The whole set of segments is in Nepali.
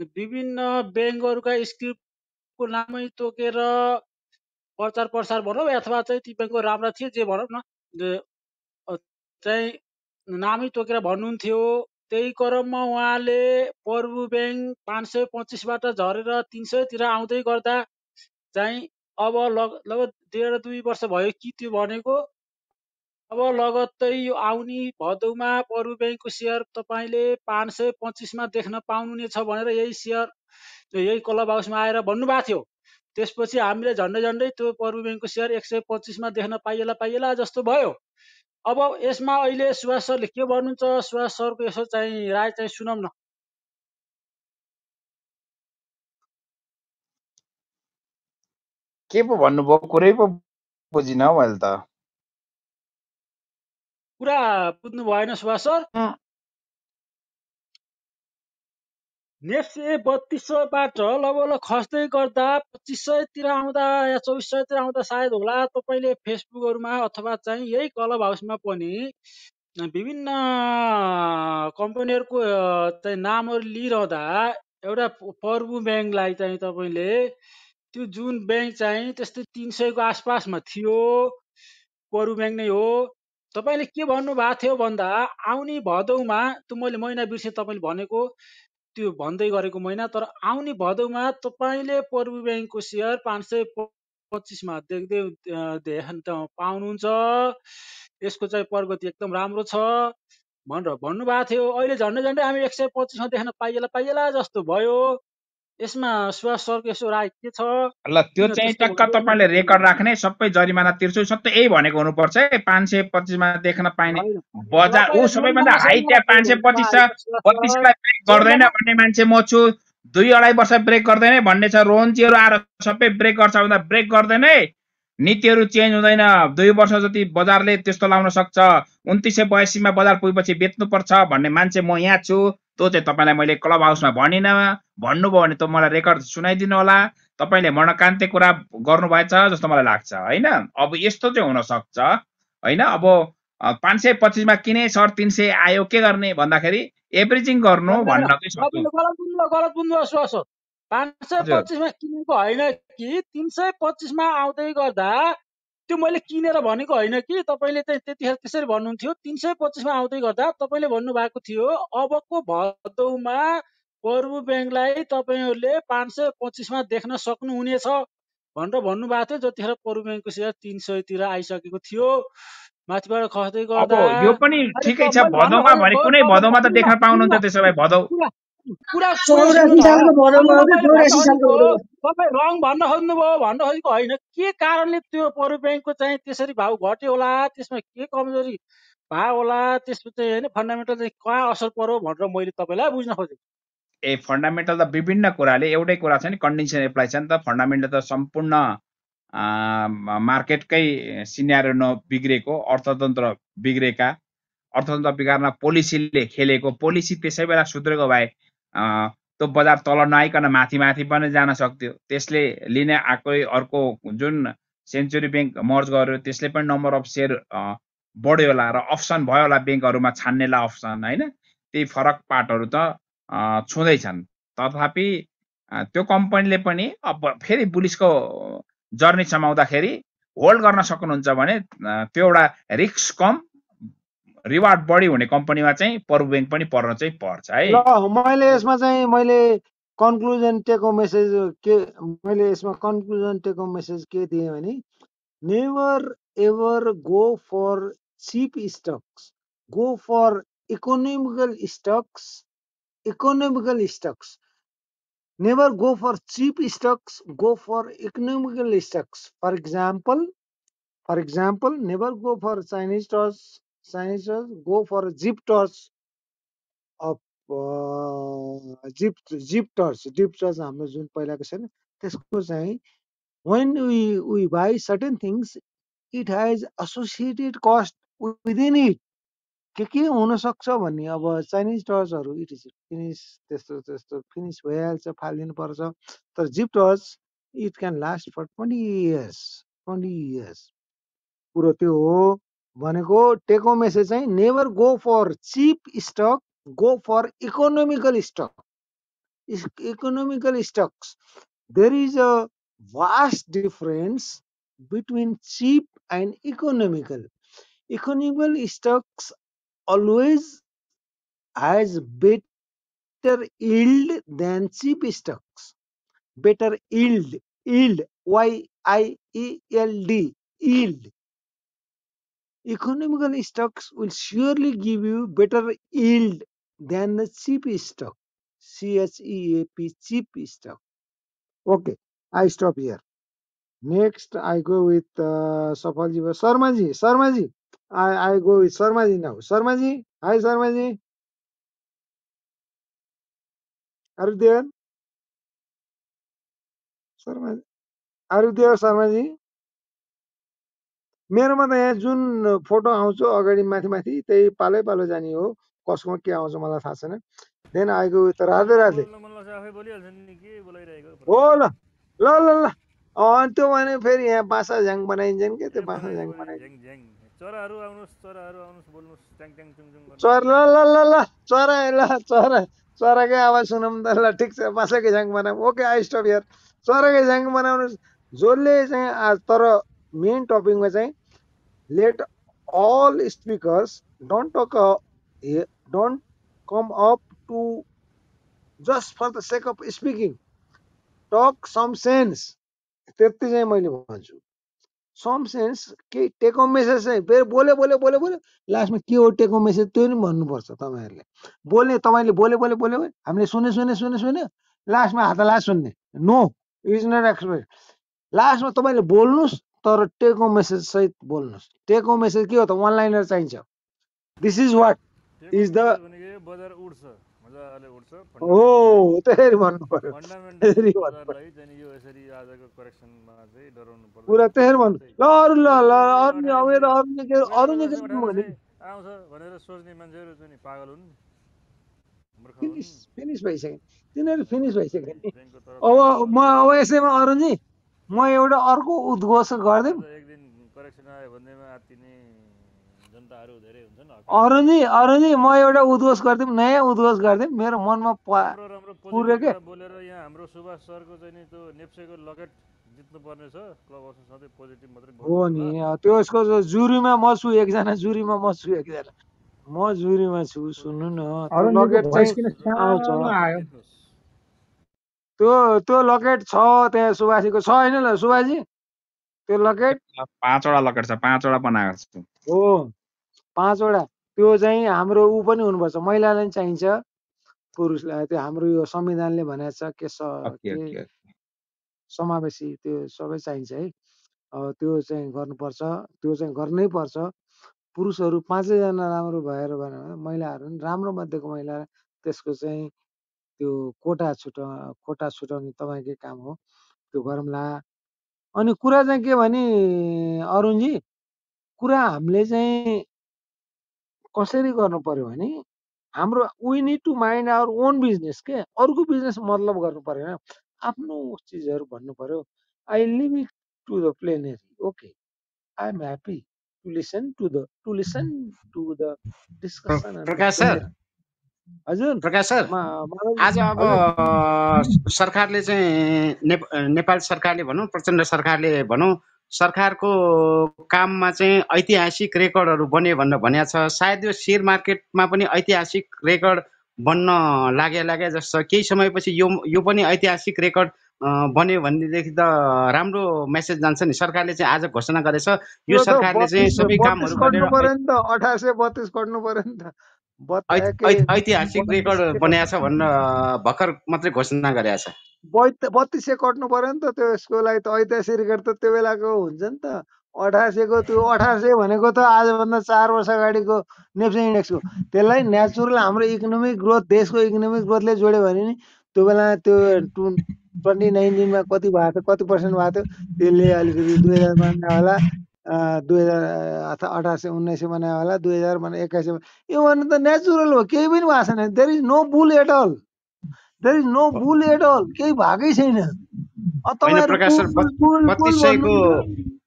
विभिन्न ब्याङ्कहरूका स्क्रिप्टको नामै तोकेर प्रचार प्रसार भनौँ अथवा चाहिँ ती ब्याङ्कको राम्रा थिए जे भनौँ न चाहिँ नामै तोकेर भन्नुहुन्थ्यो। त्यही क्रममा उहाँले प्रभु ब्याङ्क पाँच सय पच्चिसबाट झरेर तिन सयतिर आउँदै गर्दा चाहिँ अब लग लगभग डेढ दुई वर्ष भयो कि त्यो भनेको। अब लगत्तै यो आउने भदौमा प्रभु ब्याङ्कको सेयर तपाईँले पाँच सय पच्चिसमा देख्न पाउनुहुनेछ भनेर यही सेयर यही क्लब हाउसमा आएर भन्नुभएको थियो। त्यसपछि हामीले झन्डै झन्डै त्यो प्रभु ब्याङ्कको सेयर एक सय पच्चिसमा देख्न पाइएला पाइएला जस्तो भयो। अब यसमा अहिले सुभाष सरले के भन्नुहुन्छ? सुभाष सरको यसो चाहिँ राय चाहिँ सुनौँ न। के पो भन्नुभयो? कुरै पो बुझिनँ मैले त। कुरा बुझ्नु भएन सुभाष सर। नेक्स्ट ए बत्तिस सयबाट लगभग खस्दै गर्दा पच्चिस सयतिर आउँदा या चौबिस सयतिर आउँदा सायद होला। तपाईँले फेसबुकहरूमा अथवा चाहिँ यही क्लब हाउसमा पनि विभिन्न कम्पनीहरूको चाहिँ नामहरू लिइरहँदा एउटा प्रभु ब्याङ्कलाई चाहिँ तपाईँले त्यो जुन ब्याङ्क चाहिँ त्यस्तै तिन सयको आसपासमा थियो प्रभु ब्याङ्क नै हो। तपाईँले के भन्नुभएको थियो भन्दा आउने भदौमा त्यो मैले महिना बिर्सेँ तपाईँले भनेको। त्यो भन्दै गरेको महिना तर आउने भदौमा तपाईँले प्रभु ब्याङ्कको सेयर पाँच सय पच्चिसमा देख्दै देख्न पाउनुहुन्छ। यसको चाहिँ प्रगति एकदम राम्रो छ भनेर भन्नुभएको थियो। अहिले झन्डै झन्डै हामी एक सय पच्चिसमा देख्न पाइएला पाइएला जस्तो भयो। यसमा सुभाष सरको यसो राय के छ? ल त्यो चाहिँ टक्क तपाईँले रेकर्ड राख्ने सबै जरिमाना तिर्छु सबै यही भनेको हुनुपर्छ है पाँच सय पच्चिसमा देख्न पाइने बजार ऊ सबैभन्दा हाई त्यहाँ पाँच सय पच्चिस छ बत्तिसलाई ब्रेक गर्दैन भन्ने मान्छे म छु दुई अढाई वर्ष ब्रेक गर्दैन भन्ने छ रोहन्चीहरू आएर सबै ब्रेक गर्छ भन्दा ब्रेक गर्दैन है। नीतिहरू चेन्ज हुँदैन दुई वर्ष जति बजारले त्यस्तो लाउन सक्छ उन्तिस सय बयासीमा बजार पुगेपछि बेच्नुपर्छ भन्ने मान्छे म यहाँ छु। त्यो चाहिँ तपाईँलाई मैले क्लब हाउसमा भनिनँ भन्नुभयो भने त मलाई रेकर्ड सुनाइदिनु होला। तपाईँले मनकान्ते कुरा गर्नुभएछ जस्तो मलाई लाग्छ होइन? अब यस्तो चाहिँ हुनसक्छ होइन? अब पाँच सय पच्चिसमा किने सर तिन सय आयो के गर्ने भन्दाखेरि एभरेजिङ गर्नु भन्न पाँच सय पच्चिसमा किनेको होइन कि तिन सय पच्चिसमा आउँदै गर्दा त्यो मैले किनेर भनेको होइन कि तपाईँले चाहिँ त्यतिखेर त्यसरी भन्नुहुन्थ्यो। तिन सय पच्चिसमा आउँदै गर्दा तपाईँले भन्नुभएको थियो अबको भदौमा प्रभु ब्याङ्कलाई तपाईँहरूले पाँच सय पच्चिसमा देख्न सक्नुहुनेछ भनेर भन्नुभएको थियो जतिखेर प्रभु ब्याङ्कको सेयर तिन सयतिर आइसकेको थियो। माथिबाट खस्दै गर्दा यो पनि ठिकै छ भदौमा भने कुनै भदौमा त देख्न पाउनुहुन्छ त्यसो भए भदौ। कुरा तपाईँ रङ भन्न खोज्नुभयो भन्न खोजेको होइन। के कारणले त्यो परू ब्याङ्कको चाहिँ त्यसरी भाउ घट्यो होला त्यसमा के कमजोरी भयो होला त्यसमा चाहिँ होइन फन्डामेन्टल चाहिँ कहाँ असर पर्यो भनेर मैले तपाईँलाई बुझ्न खोजेको। ए फन्डामेन्टल त विभिन्न कुराले एउटै कुरा छ नि कन्डिसन एप्लाई छ नि त। फन्डामेन्टल त सम्पूर्ण मार्केटकै सिनियर नबिग्रेको अर्थतन्त्र बिग्रेका। अर्थतन्त्र बिगार्न पोलिसीले खेलेको। पोलिसी त्यसै बेला सुध्रेको भए त्यो बजार तल नआइकन माथि माथि पनि जान सक्थ्यो। त्यसले लिने आएकै अर्को जुन सेन्चुरी ब्याङ्क मर्ज गर्यो त्यसले पनि नम्बर अफ सेयर बढ्यो होला र अप्सन भयो होला ब्याङ्कहरूमा छान्नेलाई अप्सन होइन? त्यही फरक पार्टहरू त छुँदैछन्। तथापि त्यो कम्पनीले पनि अब फेरि बुलिसको जर्नी समाउँदाखेरि होल्ड गर्न सक्नुहुन्छ भने त्यो एउटा रिक्स कम रिवार्ड बढी हुने कम्पनीमा चाहिँ पर्व ब्याङ्क पनि पर्न चाहिँ पर्छ है। ल मैले यसमा चाहिँ मैले कन्क्लुजन टेको मेसेज के मैले यसमा कन्क्लुजन टेको मेसेज के दिएँ भने never ever go for cheap stocks go for economical stocks economical stocks never go for cheap stocks go for economical stocks for example for example never go for chinese stocks. Signatures go for zip torch of zip zip torch zip torch हाम्रो जुन पहिलाको छैन त्यसको चाहिँ when we we buy certain things it has associated cost के के हुनसक्छ भन्ने? अब चाइनिज टर्चहरू इट इज फिनिस त्यस्तो त्यस्तो फिनिस भइहाल्छ फालिदिनु पर्छ। तर zip torch it can last for twenty years twenty years कुरो त्यो हो। भनेको टेक होम मेसेज चाहिँ never go for cheap stock go for economical stock economical stocks. There is a vast difference between cheap and economical. Economical stocks always has better yield than cheap stocks. Better yield, yield, Y I E L D, yield. Economical stocks will surely give you better yield than the cheap stock. C H E A P, cheap stock. Okay, I stop here. Next, I go with uh, Safalji. Sarmaji. I, I go with Sarmaji now. Sarmaji, hi Sarmaji. Are you there? Sarmaji. Are you there, Sarmaji? मेरोमा त यहाँ जुन फोटो आउँछ अगाडि माथि माथि त्यही पालै पालो जाने हो। कसमा के आउँछ मलाई थाहा छैन। Then I go with Radhe Radhe. हो ल ल ल ल। अनि त्यो भने फेरि यहाँ बाँसा झ्याङ बनाइन्छन् के त्यो बाँसा झ्याङ बनाइन्छ। झ्याङ झ्याङ। चराहरू आउनुहोस् चराहरू आउनुहोस् बोल्नुहोस् ट्याङ ट्याङ चुङ चुङ गर्नुहोस्। चर ल ल ल ल चरा ल चरा चराकै आवाज सुनौँ त। ल ठिक छ बाँसाकै झ्याङ बनाऊ। Okay I stop here. चराकै झ्याङ बनाउनुहोस्। जसले चाहिँ आज तर मेन टपिकमा चाहिँ let all speakers don't talk uh, eh, don't come up to just for the sake of speaking. Talk some sense. त्यति चाहिँ मैले भन्छु। सम सेन्स के टेक मेसेज चाहिँ फेरि बोल्यो बोल्यो बोल्यो बोल्यो लास्टमा के हो टेक मेसेज त्यो नि भन्नुपर्छ तपाईँहरूले। बोल्ने तपाईँले बोल्यो बोल्यो भने हामीले सुने सुने सुने सुने लास्टमा हात लास्ट सुन्ने। नो इज नट एक्सपेक्ट लास्टमा तपाईँले बोल्नुहोस् तर टेक मेसेज सहित बोल्नुहोस् टेक मेसेज के हो त वान लाइनर चाहिन्छ दिस इज वाट हो त्यसरी भन्नु पर्यो पुरा त्यसरी भन्नु ल अरू ल ल अरू अरू अरू भने आउँछ भनेर सोच्ने मान्छेहरू चाहिँ पागल हुन् फिनिस फिनिस भइसक्यो तिनीहरू फिनिस भइसक्यो नि ब्याङ्कको तर्फ अब म अब यसैमा अरूजी म एउटा अर्को उद्घोष गरिदिउँ अझ एक दिन करेक्सन आयो भन्दैमा आत्तिने जनताहरू धेरै हुन्छन् हक- अरूजी अरूजी म एउटा उद्घोष गरिदिउँ नयाँ उद्घोष गरिदिउँ मेरो मनमा पुऱ्यो के? बोलेर यहाँ हाम्रो सुभाष सरको चाहिँ नि त्यो नेप्सेको लकेट जित्नुपर्ने छ क्लब हाउसमा सधैँ पोजिटिभ मात्रै हो नि त्यो यसको जुरीमा म छु एकजना जुरीमा म छु एकजना। म जुरीमा छु सुन्नु न। लकेट चाहिँ आउँछ। त्यो त्यो लकेट छ त्यहाँ सुभाषीको छ होइन ल सुभाषी त्यो लकेट? पाँचवटा लकेट छ पाँचवटा बनाएको छु। हो पाँचवटा। त्यो चाहिँ हाम्रो ऊ पनि हुनुपर्छ महिलालाई पनि चाहिन्छ पुरुषलाई। त्यो हाम्रो यो संविधानले भनेको छ के समावेशी त्यो सबै चाहिन्छ है। त्यो चाहिँ गर्नुपर्छ त्यो चाहिँ गर्नै पर्छ। पुरुषहरू पाँचैजना राम्रो भएर भने महिलाहरू पनि राम्रो मध्येको महिला त्यसको चाहिँ त्यो कोटा छुटा कोटा छुटाउने तपाईँकै काम हो। त्यो गरौँला अनि कुरा चाहिँ के भने अरुणजी कुरा हामीले चाहिँ कसरी गर्नु पर्यो भने हाम्रो we need to mind our own business के? अरूको बिजनेस मतलब गर्नु परेन। आफ्नो चिजहरू भन्नु पर्यो I leave it to the plenary okay I am happy to listen to the to listen to the discussion Prakash sir हजुर। प्रकाश सर आज अब सरकारले चाहिँ नेप नेपाल सरकारले भनौँ प्रचण्ड सरकारले भनौँ सरकारको काममा चाहिँ ऐतिहासिक रेकर्डहरू बन्यो भनेर भनेको छ। सायद यो सेयर मार्केटमा पनि ऐतिहासिक रेकर्ड बन्न लागे लागे जस्तो केही समयपछि यो यो पनि ऐतिहासिक रेकर्ड बन्यो भनेदेखि त राम्रो मेसेज जान्छ नि। सरकारले चाहिँ आज घोषणा गरेछ। यो सरकारले चाहिँ सबै कामहरू अठार सय बत्तिस कट्नु पर्यो नि त। ऐतिहासिक बत्तिस रेकर्ड सय बनाएको छ भनेर अ, भर्खर मात्रै घोषणा गरेको छ बैत- बत्तिस सय कट्नु पर्यो नि त त्यसको लागि त ऐतिहासिक रेकर्ड त त्यो बेलाको हुन्छ नि त। अठार सयको त्यो अठार सय भनेको त आजभन्दा चार वर्ष अगाडिको नेप्से इन्डेक्सको त्यसलाई नेचुरल हाम्रो इकोनोमिक ग्रोथ देशको इकोनोमिक ग्रोथले जोड्यो भने नि त्यो बेला त्यो टु ट्वेन्टी नाइन्टिनमा कति भएको थियो कति पर्सेन्ट भएको थियो त्यसले अलिकति दुई हजार होला। दुई हजार अथवा अठार सय उन्नाइस सय बनायो होला दुई हजार भने एक्काइस सय यो भने त नेचुरल हो केही पनि भएको छैन there is no bull at all there is no bull at all केही भएकै छैन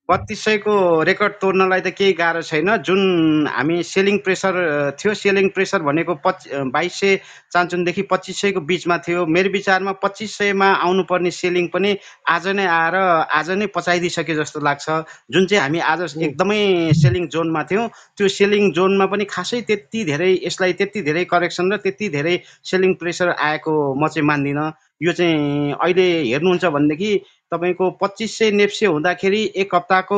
बत्तिस सयको रेकर्ड तोड्नलाई त केही गाह्रो छैन। जुन हामी सेलिङ प्रेसर थियो सेलिङ प्रेसर भनेको पचि बाइस सय चान्चुनदेखि पच्चिस सयको बिचमा थियो। मेरो विचारमा पच्चिस सयमा आउनुपर्ने सेलिङ पनि आज नै आएर आज नै पचाइदिइसके जस्तो लाग्छ। जुन चाहिँ हामी आज एकदमै सेलिङ जोनमा थियौँ त्यो सेलिङ जोनमा पनि खासै त्यति धेरै यसलाई त्यति धेरै करेक्सन र त्यति धेरै सेलिङ प्रेसर आएको म चाहिँ मान्दिनँ। यो चाहिँ अहिले हेर्नुहुन्छ भनेदेखि तपाईँको पच्चिस सय नेप्से हुँदाखेरि एक हप्ताको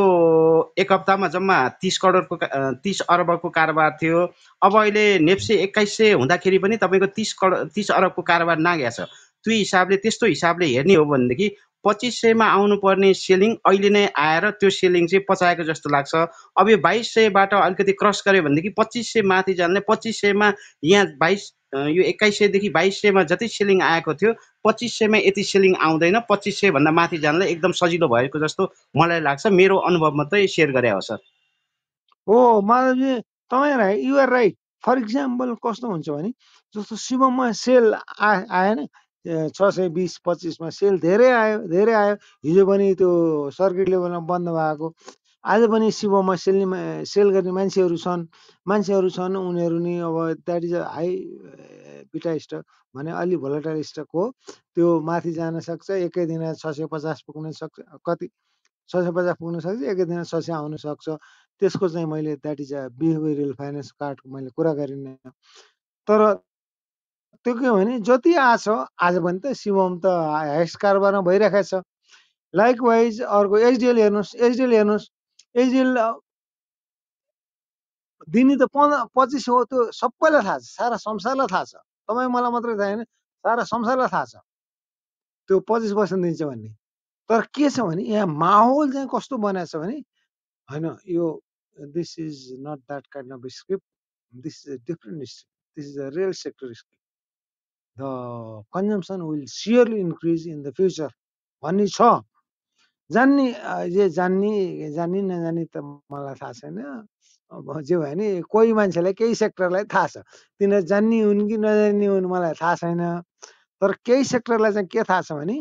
एक हप्तामा जम्मा तिस करोडको तिस अरबको कारोबार थियो। अब अहिले नेप्से एक्काइस सय हुँदाखेरि पनि तपाईँको तिस करोड तिस अरबको कारोबार नागेको छ। त्यो हिसाबले त्यस्तो हिसाबले हेर्ने हो भनेदेखि पच्चिस सयमा आउनुपर्ने सेलिङ अहिले नै आएर त्यो सेलिङ चाहिँ पचाएको जस्तो लाग्छ। अब यो बाइस सयबाट अलिकति क्रस गऱ्यो भनेदेखि पच्चिस सय माथि जाने पच्चिस सयमा यहाँ बाइस यो एक्काइस सयदेखि बाइस सयमा जति सेलिङ आएको थियो पच्चिस सयमा यति सेलिङ आउँदैन। पच्चिस सयभन्दा माथि जानलाई एकदम सजिलो भएको जस्तो मलाई लाग्छ। मेरो अनुभव मात्रै सेयर गरे हो सर। हो माधवजी तपाईँ right your right for example कस्तो हुन्छ भने जस्तो शिवममा सेल आ आएन छ सय बिस पच्चिसमा सेल धेरै आयो धेरै आयो। हिजो पनि त्यो सर्किट लेभलमा बन्द भएको। आज पनि शिवममा सेल्ने सेल गर्ने मान्छेहरू छन्। मान्छेहरू छन् उनीहरू नि अब that is a high beta stock भने अलि भोलाटाइल स्टक हो। त्यो माथि जान सक्छ एकै दिन छ सय पचास पुग्न सक्छ कति छ सय पचास पुग्न सक्छ एकै दिन छ सय आउन सक्छ। त्यसको चाहिँ मैले that is a behavioural finance कार्डको मैले कुरा गरिनँ। तर त्यो के भने जति आछ आज पनि त शिवम त हाइएस्ट कारोबारमा भइरहेको छ। लाइक वाइज अर्को एचडिएल हेर्नुहोस् एचडिएल हेर्नुहोस्। एचडिएल दिने त पन्ध्र पच्चिस हो त्यो सबैलाई थाहा छ सारा संसारलाई थाहा छ। तपाईँ मलाई मात्रै थाहा होइन सारा संसारलाई थाहा छ। त्यो पच्चिस पर्सेन्ट दिन्छ भन्ने। तर के छ भने यहाँ माहौल चाहिँ कस्तो बनाएको छ भने होइन यो this is not that kind of script this is a different script this is a real sector script the consumption will surely increase in the future भन्ने छ। जान्ने जे जान्ने जान्ने नजान्ने त मलाई थाहा छैन। अब जे भयो भने कोही मान्छेलाई केही सेक्टरलाई थाहा छ। तिनीहरू जान्ने हुन् कि नजान्ने हुन् मलाई थाहा छैन। तर केही सेक्टरलाई चाहिँ के थाहा छ भने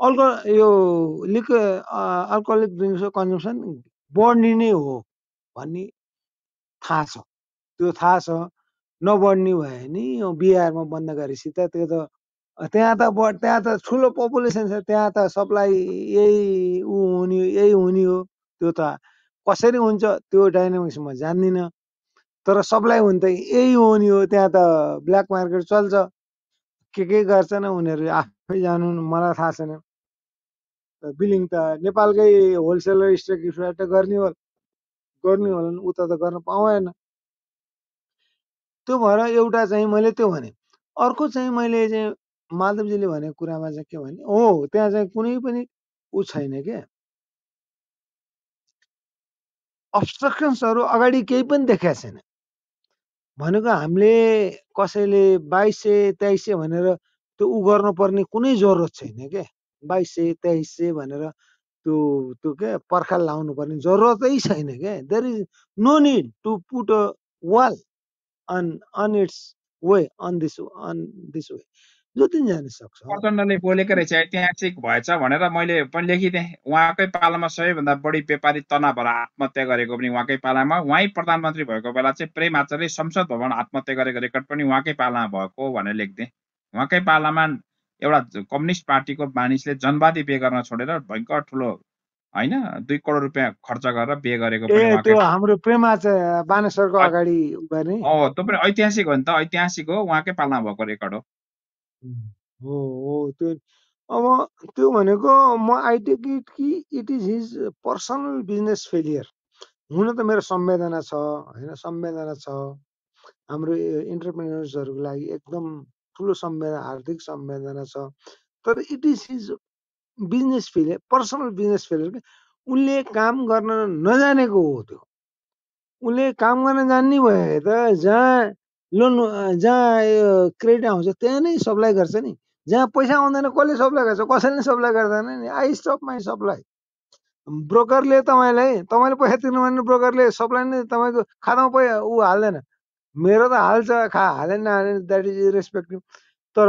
अल्को यो लिक अल्कोहोलिक ड्रिङ्क्सको कन्जम्सन बढ्ने नै हो भन्ने थाहा छ। त्यो थाहा छ। नबढ्ने भयो भने बिहारमा बन्द गरेपछि त त्यो त त्यहाँ त ब त्यहाँ त ठुलो पपुलेसन छ त्यहाँ त सप्लाई यही ऊ हुने यही हुने हो। त्यो त कसरी हुन्छ त्यो डाइनामिक्स म जान्दिनँ। तर सप्लाई हुन त यही नि हो त्यहाँ त ब्ल्याक मार्केट चल्छ। के के गर्छन् उनीहरू आफै जानुन् मलाई थाहा छैन। बिलिङ त नेपालकै होलसेलर स्टकिसबाट गर्ने हो गर्ने होला नि उता त गर्न पाउँदैन। त्यो भएर एउटा चाहिँ मैले त्यो भने अर्को चाहिँ मैले चाहिँ माधवजीले भनेको कुरामा चाहिँ के भने हो त्यहाँ चाहिँ कुनै पनि ऊ छैन क्या अब्सट्रक्सन्सहरू अगाडि केही पनि देखाएको छैन। भनेको हामीले कसैले बाइस सय तेइस सय भनेर त्यो उ गर्नुपर्ने कुनै जरुरत छैन क्या बाइस सय तेइस सय भनेर त्यो त्यो के पर्खाल लाउनु पर्ने जरुरतै छैन क्या there is no need to put a wall on on its way on this on this way जति जान सक्छ। प्रचण्डले बोलेको रहेछ ऐतिहासिक भएछ भनेर मैले पनि लेखिदिएँ। उहाँकै पालामा सबैभन्दा बढी व्यापारी तनाव भएर आत्महत्या गरेको पनि उहाँकै पालामा। उहाँ प्रधानमन्त्री भएको बेला चाहिँ प्रेम आचार्य संसद भवन आत्महत्या गरेको रेकर्ड पनि उहाँकै पालामा भएको भनेर लेखिदिएँ। उहाँकै पालामा एउटा कम्युनिस्ट पार्टीको मानिसले जनवादी बिहे गर्न छोडेर भयङ्कर ठुलो होइन दुई करोड रुपियाँ खर्च गरेर बिहे गरेको हाम्रो बानेश्वरको अगाडि गर्ने? त्यो पनि ऐतिहासिक हो नि त ऐतिहासिक हो उहाँकै पालामा भएको रेकर्ड हो। हो हो त्यो अब त्यो भनेको म आई टेक कि it is his personal business failure हुन त मेरो संवेदना छ होइन? संवेदना छ। हाम्रो इन्टरप्रेन्यर्सहरूको लागि एकदम ठुलो संवेदना हार्दिक संवेदना छ। तर it is his business failure personal business failure कि? उनले काम गर्न नजानेको हो त्यो। उसले काम गर्न जान्ने भए त जहाँ लोन जहाँ यो क्रेडिट आउँछ त्यहाँ नै सप्लाई गर्छ नि। जहाँ पैसा आउँदैन कसले सप्लाई गर्छ? कसैले सप्लाई गर्दैन नि। आई स्टप माई सप्लाई ब्रोकरले तपाईँलाई तपाईँले पैसा तिर्नु भने ब्रोकरले सप्लाई नै तपाईँको खातामा पैसा ऊ हाल्दैन। मेरो त हाल्छ खा हालेन नहालेन द्याट इज रेस्पेक्टिभ तर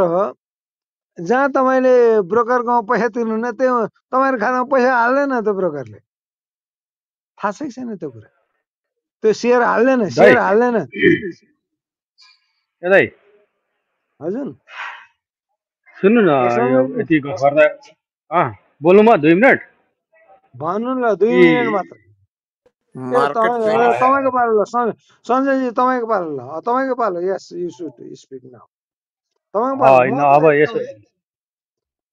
जहाँ तपाईँले ब्रोकरकोमा पैसा तिर्नुहुन्न त्यो तपाईँको खातामा पैसा हाल्दैन त ब्रोकरले। थाहा छ कि छैन त्यो कुरा। त्यो सेयर हाल्दैन सेयर हाल्दैन। ए दाइ हजुर सुन्नु न यो यति गर्दा अँ बोलौँ म दुई मिनट भन्नु न दुई मिनट मात्र तपाईँको पालो ल सञ्जय सञ्जयजी तपाईँको पालो ल तपाईँको पालो yes you should speak now तपाईँको पालो अब यसो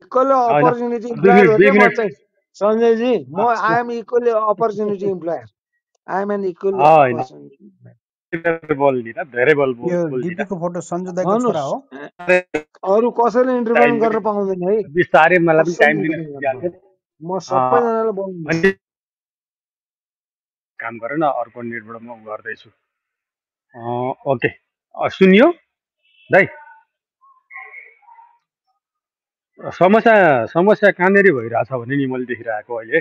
इक्वली अपर्च्युनिटी इम्प्लोयर सञ्जयजी म I am equally opportunity employer I am an equally अरू कसैले इन्टरभ्युन टाइम गर्न पाउँदैन है। बिस्तारै मलाई पनि टाइम दिन म सबैजनालाई बोल्नु काम गर न अर्को नेटबाट म गर्दैछु। अँ, ओके। सुनियो? दाइ? समस्या समस्या कहाँनिर भइरहेछ भने नि मैले देखिरहेको अहिले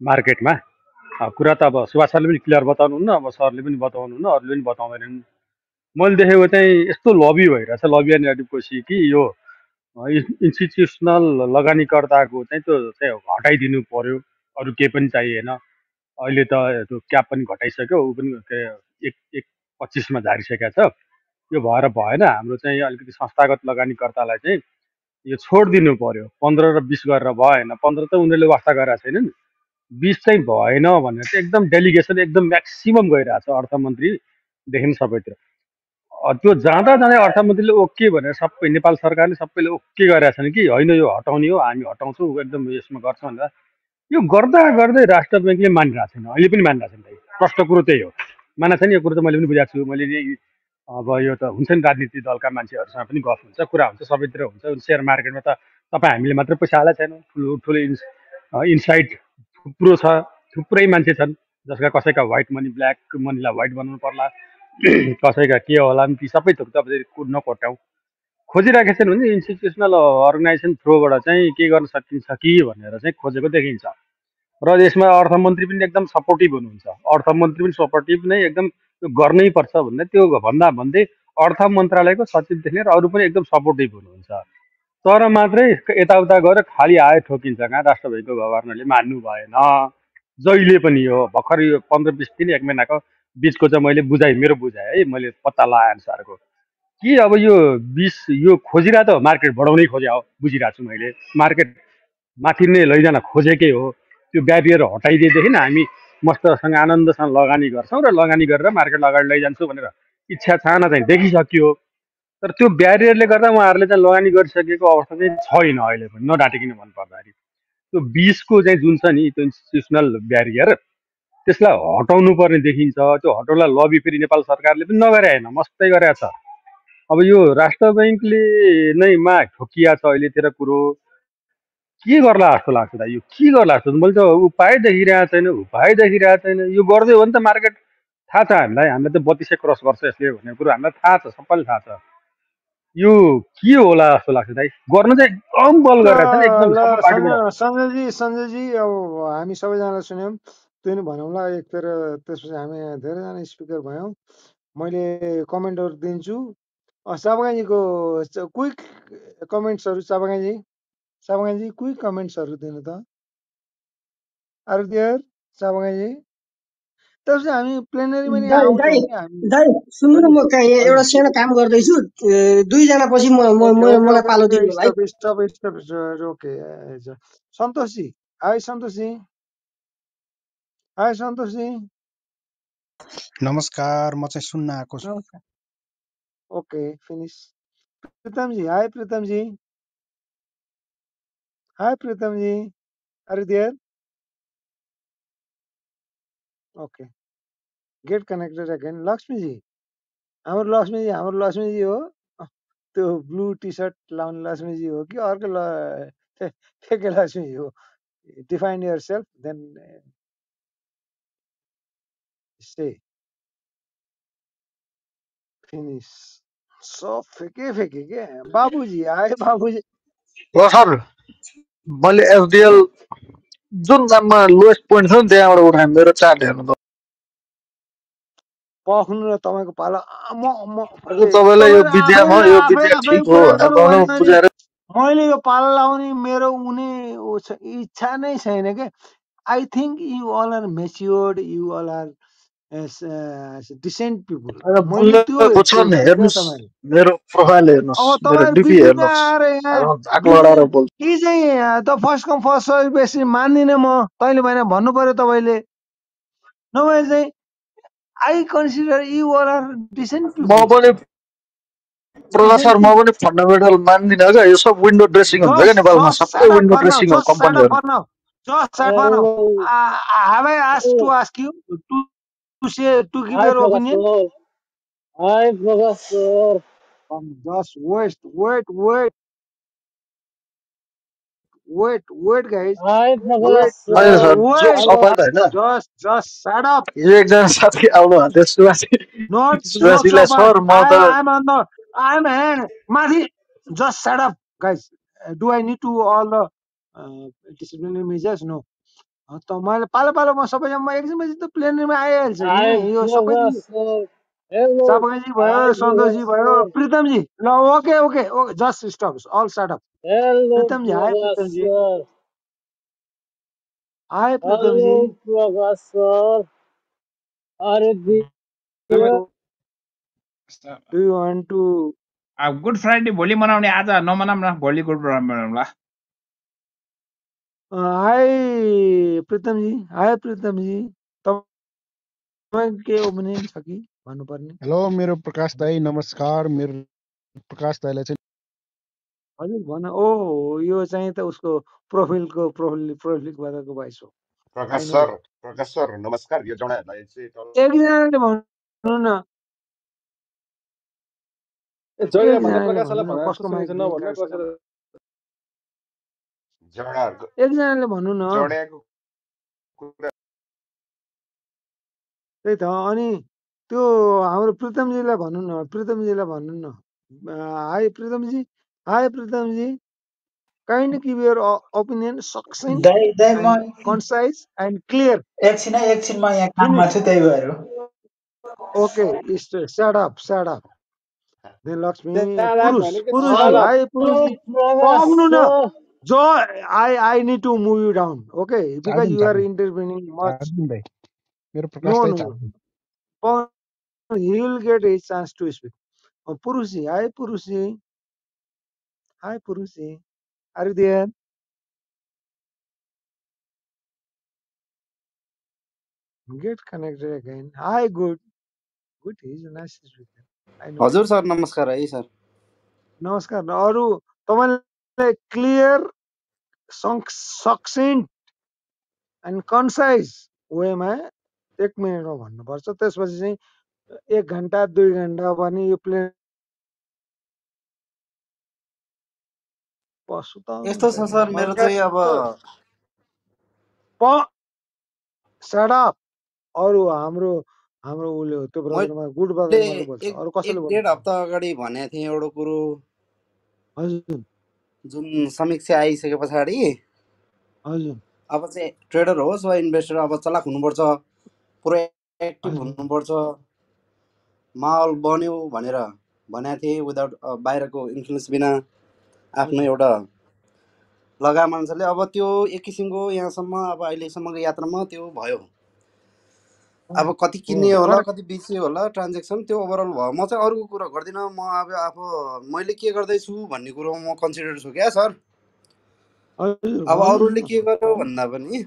मार्केटमा? कुरा त अब सुभाष सरले पनि क्लियर बताउनुहुन्न अब सरले पनि बताउनुहुन्न अरूले पनि बताउँदैनन्। मैले देखेको चाहिँ यस्तो लबी भइरहेछ लबी नेटिभपछि कि यो इन्स्टिट्युसनल लगानीकर्ताको चाहिँ त्यो चाहिँ हटाइदिनु पर्यो अरू केही पनि चाहिएन। अहिले त त्यो क्याप पनि घटाइसक्यो ऊ पनि के अरे एक एक पच्चिसमा झारिसकेको छ। यो भएर भएन हाम्रो चाहिँ अलिकति संस्थागत लगानीकर्तालाई चाहिँ यो छोडिदिनु पर्यो। पन्ध्र र बिस गरेर भएन पन्ध्र त उनीहरूले वास्ता गरेका छैनन्। बिस चाहिँ भएन भनेर चाहिँ एकदम डेलिगेसन एकदम म्याक्सिमम् गइरहेछ अर्थमन्त्रीदेखि सबैतिर। त्यो जाँदा जाँदै अर्थमन्त्रीले ओके भनेर सबै नेपाल सरकारले सबैले ओके गरेका छन् कि होइन यो हटाउने हो हामी हटाउँछौँ एकदम यसमा गर्छौँ भनेर। यो गर्दा गर्दै राष्ट्र ब्याङ्कले मानिरहेको छैन अहिले पनि मानिरहेको छैन प्रष्ट कुरो त्यही हो। मानेको छैन यो कुरो त मैले पनि बुझाएको छु। मैले अब यो त हुन्छ नि राजनीति दलका मान्छेहरूसँग पनि गफ हुन्छ कुरा हुन्छ सबैतिर हुन्छ। सेयर मार्केटमा त तपाईँ हामीले मात्रै पैसा हालेको छैनौँ। ठुलो ठुलो इन्स इन्साइड थुप्रो छ थुप्रै मान्छे छन् जसका कसैका व्हाइट मनी ब्ल्याक मनीलाई व्हाइट बनाउनु पर्ला कसैका के होला ती सबै थोक तपाईँ नकोट्याउँ खोजिरहेको छैन भने इन्स्टिट्युसनल अर्गनाइजेसन थ्रोबाट चाहिँ के गर्न सकिन्छ कि भनेर चाहिँ खोजेको देखिन्छ। र यसमा अर्थमन्त्री पनि एकदम सपोर्टिभ हुनुहुन्छ। अर्थमन्त्री पनि सपोर्टिभ नै एकदम गर्नै पर्छ भन्दा त्यो भन्दा भन्दै अर्थ मन्त्रालयको सचिवदेखि लिएर अरू पनि एकदम सपोर्टिभ हुनुहुन्छ। तर मात्रै यताउता गएर खालि आयो ठोकिन्छ कहाँ? राष्ट्रपतिको गभर्नरले मान्नु भएन। जहिले पनि हो भर्खर यो पन्ध्र बिस दिन एक महिनाको बिचको चाहिँ मैले बुझाएँ मेरो बुझाएँ है मैले पत्ता लगाए अनुसारको। कि अब यो बिस यो खोजिरहेको त हो मार्केट बढाउनै खोज्या हो बुझिरहेको छु मैले। मार्केट माथि नै लैजान खोजेकै हो। त्यो ब्यारियर हटाइदिएदेखि हामी मस्तसँग आनन्दसँग लगानी गर्छौँ र लगानी गरेर मार्केट अगाडि लैजान्छु भनेर इच्छा चाहना चाहिँ देखिसकियो। तर त्यो ब्यारियरले गर्दा उहाँहरूले चाहिँ लगानी गरिसकेको अवस्था चाहिँ छैन अहिले पनि। नडाटिकन भन्नुपर्दाखेरि त्यो बिसको चाहिँ जुन छ नि त्यो इन्स्टिट्युसनल ब्यारियर त्यसलाई हटाउनु पर्ने देखिन्छ। त्यो हटाउनलाई लबी फेरि नेपाल सरकारले पनि नगरे होइन मस्तै गरेका छ। अब यो राष्ट्र बैङ्कले नै मा ठोकिया छ अहिलेतिर कुरो। के गर्ला जस्तो लाग्छ त यो? के गर्ला जस्तो? मैले त उपाय देखिरहेको छैन उपाय देखिरहेको छैन। यो गर्दै हो नि त मार्केट। थाहा छ हामीलाई हामीलाई त बत्तिसै क्रस गर्छ यसले भन्ने कुरो। हामीलाई थाहा छ सबैले थाहा छ। यो के होला जस्तो लाग्छ दाइ? गर्नु चाहिँ एकदम बल गरेर एकदम सञ्जयजी सञ्जयजी अब हामी सबैजनालाई सुन्यौँ। त्यो नि भनौँला एकतिर त्यसपछि हामी धेरैजना स्पिकर भयौँ। मैले कमेन्टहरू दिन्छु। अँ, चापागाईको क्विक कमेन्ट्सहरू चापागाईजी चापागाईजी क्विक कमेन्ट्सहरू दिनु त। आरतिहर चापागाईजी त्यसपछि हामी प्लेनरीमा नि सुन्नु न म एउटा सानो काम गर्दैछु। दुईजना पछि म मलाई पालो ओके दिनु stop okay Santoshji hi Santoshji hi Santoshji नमस्कार म चाहिँ सुन्न आएको छु। Okay finish Pritamji hi Pritamji. Hi Pritamji. Are there okay get connected again Laxmiji हाम्रो लक्ष्मीजी हाम्रो लक्ष्मीजी हो अँ, त्यो ब्लू टी सर्ट लाउने लक्ष्मीजी हो कि अर्को ल फे- फेके लक्ष्मीजी हो define yourself then stay finish सब फेके फेके के बाबुजी हाय बाबुजी ल सर मैले एसडिएल जुन दाममा लोएस्ट पोइन्ट छ नि त्यहाँबाट उठाएँ मेरो चार्ट हेर्नु त। पख्नु र तपाईँको पालो म म तपाईँलाई यो विद्यामा यो विद्या ठिक हो भनेर बुझाएर मैले यो पालो लाउने मेरो छ- इच्छा नै छैन के? I think you all are matured you all are decent people कि चाहिँ त फर्स्ट कम फर्स्ट सर्भ बेसी मान्दिनँ म तैँले भने भन्नु पर्यो तपाईँले नभए चाहिँ I consider you are decent म पिपुल पनि प्रकाश सर डिसेन्ट म पनि फन्डामेन्टल मान्दिनँ क्या यो सब विन्डो ड्रेसिङ हुन्छ क्या नेपालमा सबै विन्डो ड्रेसिङ हो कम्पनीहरू for now just set for now have I asked to ask you? To to say to give hi your Prakash opinion? Um, just wait, wait, wait, wait, wait, guys. Wait, होइन सर सर जोक wait. होइन Just, just shut up. यो एकजना साथी आउनु भएको थियो सुवासी Not jokes सुवासीलाई apart. सर म I, त I'm on the, I'm hand. Mathi, just shut up, guys. Uh, Do I need to all the uh, disciplinary measures? No. त मैले पालो पालोमा सबैजना म एकछिनपछि त प्लेनमा आइहाल्छ यो हेलो चापागाईजी भयो सन्तोषजी भयो। प्रितमजी ल okay okay okay just stop all start up hello Pritamji hi Pritamji. Hi Pritamji. अरे do you want to good Friday भोलि मनाउने आज नमनाऊँ न भोलि गुड फ्राइडे मनाउँला हाई प्रितमजी हाई प्रितमजी तपाईँको के ओपिनियन छ कि भन्नुपर्ने हेलो मेरो प्रकाश दाई नमस्कार। मेरो प्रकाश दाईलाई चाहिँ हजुर भन ओ यो चाहिँ त उसको प्रोफाइलको प्रोफाइल प्रोफाइलबाट भोइस हो। Prakash I know sir Prakash sir नमस्कार। यो जडाहरूलाई चाहिँ तल एकजनाले भन्नु न ए जहिले भन्दा एकजनाले प्रकाशलाई भन्नु न भने कसको जस्तो माइक सुनिन्छ नभन्नु कसरी एकजनाले भन्नु न त्यही त अनि त्यो हाम्रो प्रितमजीलाई भन्नु न प्रितमजीलाई भन्नु न hi Pritamji hi Pritamji. Kind give your opinion सक्सेन्ट दाइ दाइ म कन्साइज एन्ड क्लियर एकछिन है एकछिन म यहाँ काममा छु त्यही भएर okay set up set up they Lakshmi Purush hi पुरुषजी प्रकाश सक्नु न सर जो I I need to move you down okay because Jardine you are Jardine intervening much Jardine दाई मेरो नो प्रकाश दाई no Jardine he will get his chance to speak Purushji hi Purushji hi Purushji are you there Get connected again. Hi, good. Good is a nice speaker. I know. हजुर सर नमस्कार है सर नमस्कार अरू क्लियर सक्सेन्ट एन्ड कन्साइज वेमा एक मिनटमा भन्नुपर्छ त्यसपछि चाहिँ एक घन्टा दुई घन्टा पनि यो प्लेन सुताउनु यस्तो छ सर मेरो चाहिँ अब प सडप अरू हाम्रो हाम्रो उसले त्यो ब्रदरमा गुड ब्रदर मैले मात्रै बोल्छ एक अरू कसैले डेढ हप्ता अगाडि भनेको थिएँ एउटा कुरो। हजुर जुन समीक्षा आइसके पछाडि हजुर। अब चाहिँ ट्रेडर होस् वा इन्भेस्टर अब चलाक हुनुपर्छ पुरै एक्टिभ हुनुपर्छ माहौल बन्यो भनेर भनेको थिएँ विदाउट बाहिरको इन्फ्लुएन्स बिना आफ्नो एउटा लगाम अनुसारले अब त्यो एक किसिमको यहाँसम्म अब अहिलेसम्मको यात्रामा त्यो भयो। अब कति किन्ने होला कति बेच्ने होला ट्रान्जेक्सन त्यो ओभरअल भयो। म चाहिँ अर्को कुरा गर्दिनँ म अब आफू मैले के गर्दैछु भन्ने कुरो म कन्सिडर छु क्या सर। अब अरूले के गर्यो भन्दा पनि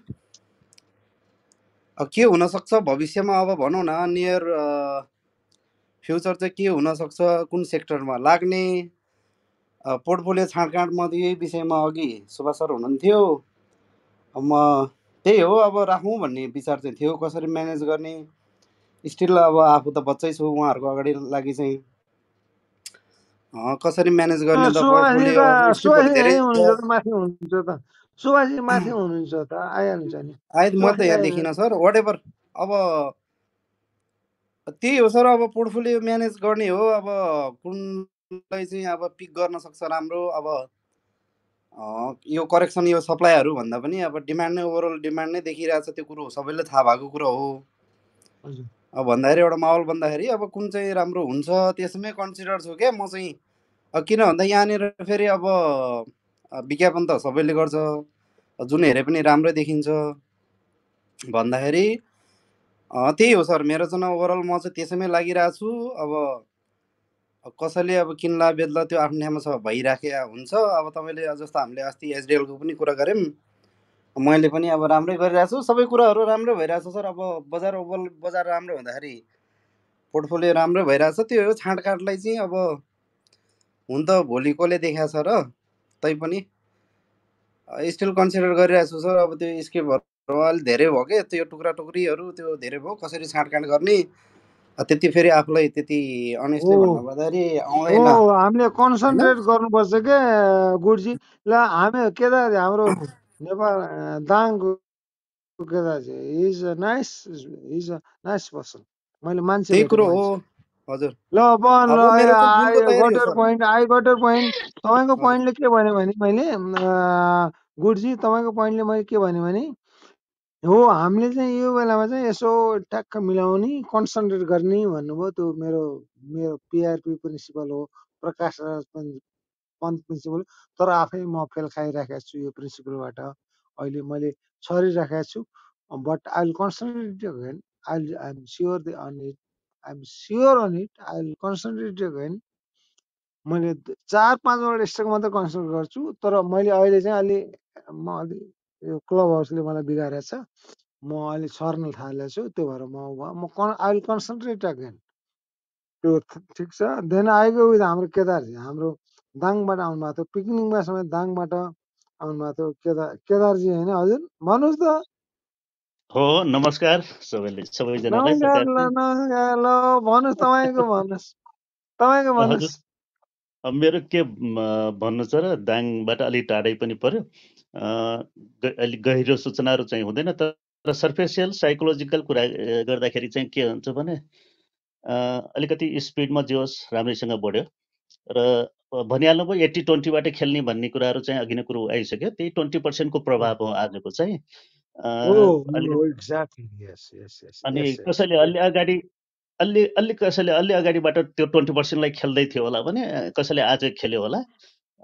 अब के हुनसक्छ भविष्यमा अब भनौँ न नियर फ्युचर चाहिँ के हुनसक्छ कुन सेक्टरमा लाग्ने पोर्टफोलियो छाँडकाँडमा यही विषयमा अघि सुभाष सर हुनुहुन्थ्यो। अब म त्यही हो अब राखौँ भन्ने विचार चाहिँ थियो कसरी म्यानेज गर्ने। स्टिल अब आफू त बच्चै छु उहाँहरूको अगाडि लागि चाहिँ। कसरी म्यानेज गर्ने पोर्टफोलियो अब त यहीँ देखिनँ सर वाट एभर अब त्यही हो सर अब पोर्टफोलियो म्यानेज गर्ने हो अब कुनलाई चाहिँ अब पिक गर्न सक्छ राम्रो अब यो करेक्सन यो सप्लाईहरू भन्दा पनि अब डिमान्ड नै ओभरअल डिमान्ड नै देखिरहेको छ त्यो कुरो सबैले थाहा भएको कुरो हो। अब भन्दाखेरि एउटा माहौल भन्दाखेरि अब कुन चाहिँ राम्रो हुन्छ त्यसमै कन्सिडर छु क्या म चाहिँ। किन भन्दा यहाँनिर फेरि अब विज्ञापन त सबैले गर्छ। जुन हेरे पनि राम्रै देखिन्छ। भन्दाखेरि त्यही हो सर। मेरो चाहिँ ओभरअल म चाहिँ त्यसैमै लागिरहेको छु अब कसैले अब किन्ला बेच्ला त्यो आफ्नो ठाउँमा छ भइराखेको हुन्छ। अब तपाईँले जस्तो हामीले अस्ति एचडिएलको पनि कुरा गऱ्यौँ। मैले पनि अब राम्रै गरिरहेको छु। सबै कुराहरू राम्रै भइरहेको छ सर। अब बजार ओभर बजार राम्रो हुँदाखेरि पोर्टफोलियो राम्रो भइरहेछ त्यो हो छाँटकाटलाई चाहिँ अब हुन त भोलि कसले देखाएको छ र तैपनि स्टिल कन्सिडर गरिरहेको छु सर। अब त्यो स्केपहरू अलिक धेरै भयो कि? त्यो टुक्रा टुक्रीहरू त्यो धेरै भयो। कसरी छाँटकाँट गर्ने? त्यति फेरि आफूलाई त्यति अनेस्टली आउँदैन। हामीले कन्सन्ट्रेट गर्नुपर्छ के गुरुजी? ल हामी केदार हाम्रो Nepal Kedar is a nice is a nice person मैले मान्छे त्यही कुरो हो। हजुर। ल बन ल पोइन्ट आई पोइन्ट तपाईँको पोइन्टले के भन्यो भने मैले गुरुजी तपाईँको पोइन्टले मैले के भने हो हामीले चाहिँ यो बेलामा चाहिँ यसो ट्याक्क मिलाउने कन्सन्ट्रेट गर्ने भन्नुभयो। त्यो मेरो मेरो पिआरपी प्रिन्सिपल हो प्रकाश राज पन्- पन्त प्रिन्सिपल तर आफै म फेल खाइराखेको छु यो प्रिन्सिपलबाट अहिले मैले छरिराखेको छु but I will concentrate again I I am sure on it I am sure on it I will concentrate again मैले चार पाँचवटा स्टक मात्रै कन्सिडर गर्छु तर मैले अहिले चाहिँ अलि म अलि यो क्लब हाउसले मलाई बिगारेको छ। म अहिले सर्न थालेको छु त्यो भएर म म आई विल कन्सन्ट्रेट अगेन त्यो ठिक छ। देन आइगो विथ हाम्रो केदारजी। हाम्रो दाङबाट आउनुभएको थियो। पिकनिकमा समेत दाङबाट आउनुभएको थियो। केदार केदारजी होइन? हजुर भन्नुहोस् त। हो नमस्कार सबैले सबैजनालाई नमस्कार ल सरकारजी नमस्कार ल भन्नुहोस् तपाईँको भन्नुहोस्। तपाईँको अ, हजुर। भन्नुहोस्। अब मेरो के भन्नु छ र? दाङबाट अलिक टाढै पनि पर्यो। गहिरो सूचनाहरू चाहिँ हुँदैन तर सर्फेसियल साइकोलोजिकल कुरा गर्दाखेरि चाहिँ के हुन्छ भने अ, अलिकति स्पिडमा जे होस् राम्रैसँग बढ्यो र भनिहाल्नु भयो एट्टी ट्वेन्टीबाट खेल्ने भन्ने कुराहरू चाहिँ अघि नै कुरो आइसक्यो। त्यही ट्वेन्टी पर्सेन्टको प्रभाव हो आजको चाहिँ। अनि कसैले अलि अगाडि अलि अलि कसैले अलि अगाडिबाट त्यो ट्वेन्टी पर्सेन्टलाई खेल्दै थियो होला भने कसैले आज खेल्यो होला।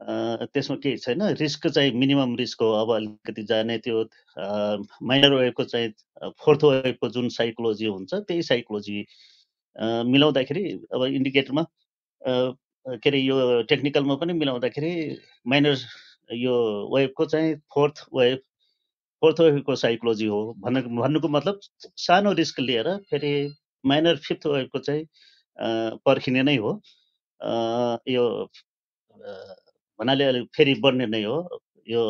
त्यसमा केही छैन। रिस्क चाहिँ मिनिमम रिस्क हो। अब अलिकति जाने त्यो माइनर वेभको चाहिँ फोर्थ वेभको जुन साइकोलोजी हुन्छ त्यही साइकोलोजी मिलाउँदाखेरि अब इन्डिकेटरमा के अरे यो टेक्निकलमा पनि मिलाउँदाखेरि माइनर यो वेभको चाहिँ फोर्थ वेभ फोर्थ वेभको साइकोलोजी हो भन्न भन्नुको मतलब सानो रिस्क लिएर फेरि माइनर फिफ्थ वेभको चाहिँ पर्खिने नै हो। यो भन्नाले अलिक फेरि बढ्ने नै हो। यो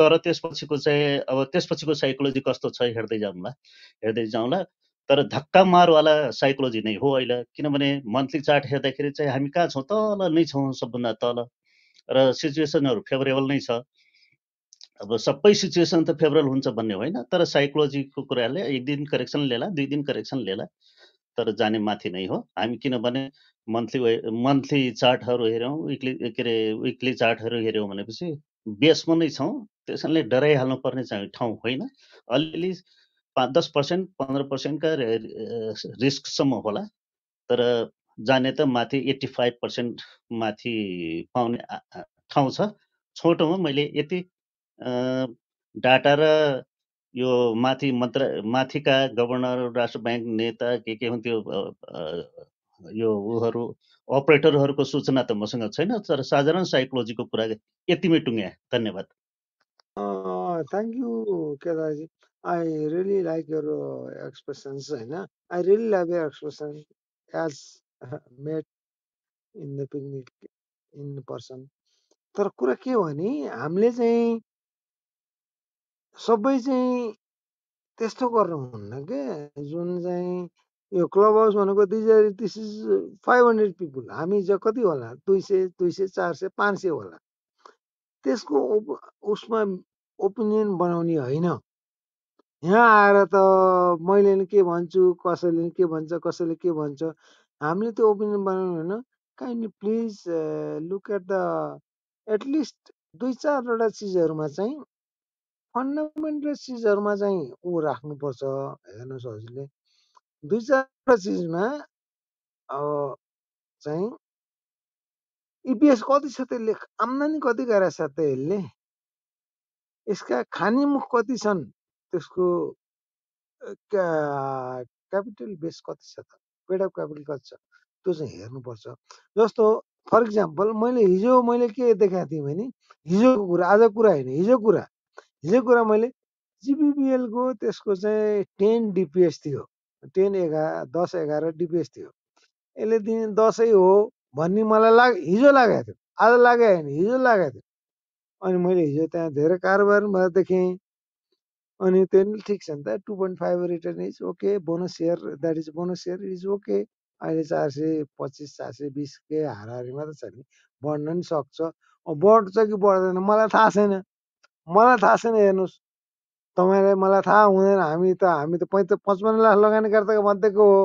तर त्यसपछिको चाहिँ अब त्यसपछिको साइकोलोजी कस्तो छ हेर्दै जाउँला हेर्दै जाउँला तर धक्का मारवाला साइकोलोजी नै हो अहिले किनभने मन्थली चार्ट हेर्दाखेरि चाहिँ हामी कहाँ छौँ? तल नै छौँ सबभन्दा तल। र सिचुएसनहरू फेभरेबल नै छ। अब सबै सिचुएसन त फेभरल हुन्छ भन्ने होइन तर साइकोलोजीको कुराले एक दिन करेक्सन लिएला दुई दिन करेक्सन लिएला तर जाने माथि नै हो। हामी किनभने मन्थली मन्थली चार्टहरू हेऱ्यौँ विकली के अरे विकली चार्टहरू हेऱ्यौँ भनेपछि बेसमा नै छौँ। त्यस कारणले डराइहाल्नु पर्ने चाहिँ ठाउँ होइन। अलिअलि पाँच दस पर्सेन्ट पन्ध्र पर्सेन्टका रिस्कसम्म होला। तर जाने त माथि एट्टी फाइभ पर्सेन्ट माथि पाउने ठाउँ छ। छोटोमा मैले यति डाटा र यो माथि मन्त्र माथिका गभर्नर राष्ट्र ब्याङ्क नेता के के हुन्थ्यो यो उहरू अपरेटरहरूको सूचना त मसँग छैन तर साधारण साइकोलोजीको कुरा यतिमै टुङ्ग्या धन्यवाद। Thank you Kedarji. I really like your expressions होइन? I really like your expression as met in the picnic in person तर कुरा के हो भने हामीले चाहिँ सबै चाहिँ त्यस्तो गर्नुहुन्न के? जुन चाहिँ यो क्लब हाउस भनेको are this is five hundred people हामी चाहिँ कति होला? दुई सय दुई सय चार सय पाँच सय होला। त्यसको उसमा ओपिनियन बनाउने होइन। यहाँ आएर त मैले नि के भन्छु कसैले नि के भन्छ कसैले के भन्छ हामीले त्यो ओपिनियन बनाउनु होइन। Kindly please look at the at least दुई चारवटा चिजहरूमा चाहिँ फन्डामेन्टल चिजहरूमा चाहिँ ऊ राख्नुपर्छ हेर्नुहोस् हजुरले। दुई चारवटा चिजमा अब चाहिँ इपिएस कति छ त्यसले आम्दानी कति गरेको छ त यसले यसका खाने मुख कति छन् त्यसको क्यापिटल बेस कति छ त पेड अफ क्यापिटल कति छ त्यो चाहिँ हेर्नुपर्छ। जस्तो फर इक्जाम्पल मैले हिजो मैले के देखाएको थिएँ भने हिजोको कुरा आज कुरा होइन हिजो कुरा। हिजो कुरा मैले जिबिबिएलको त्यसको चाहिँ टेन डिपिएस थियो। टेन एघार दस एघार डिपिएस थियो। यसले दिने दसै हो भन्ने मलाई लाग हिजो लागेको थियो। आज लाग्यो होइन हिजो लागेको थियो। अनि मैले हिजो त्यहाँ धेरै कारोबार भएर देखेँ। अनि त्यो नि ठिक छ नि त two point five return is okay bonus share that is bonus share is okay. अहिले चार सय पच्चिस चार सय बिसकै हाराहारी मात्रै छ नि बढ्न नि सक्छ। बढ्छ कि बढ्दैन मलाई थाहा छैन। मलाई थाहा छैन हेर्नुहोस्। तपाईँलाई मलाई थाहा हुँदैन हामी त हामी त पैँत पचपन्न लाख लगानीकर्ताको मध्येको हो।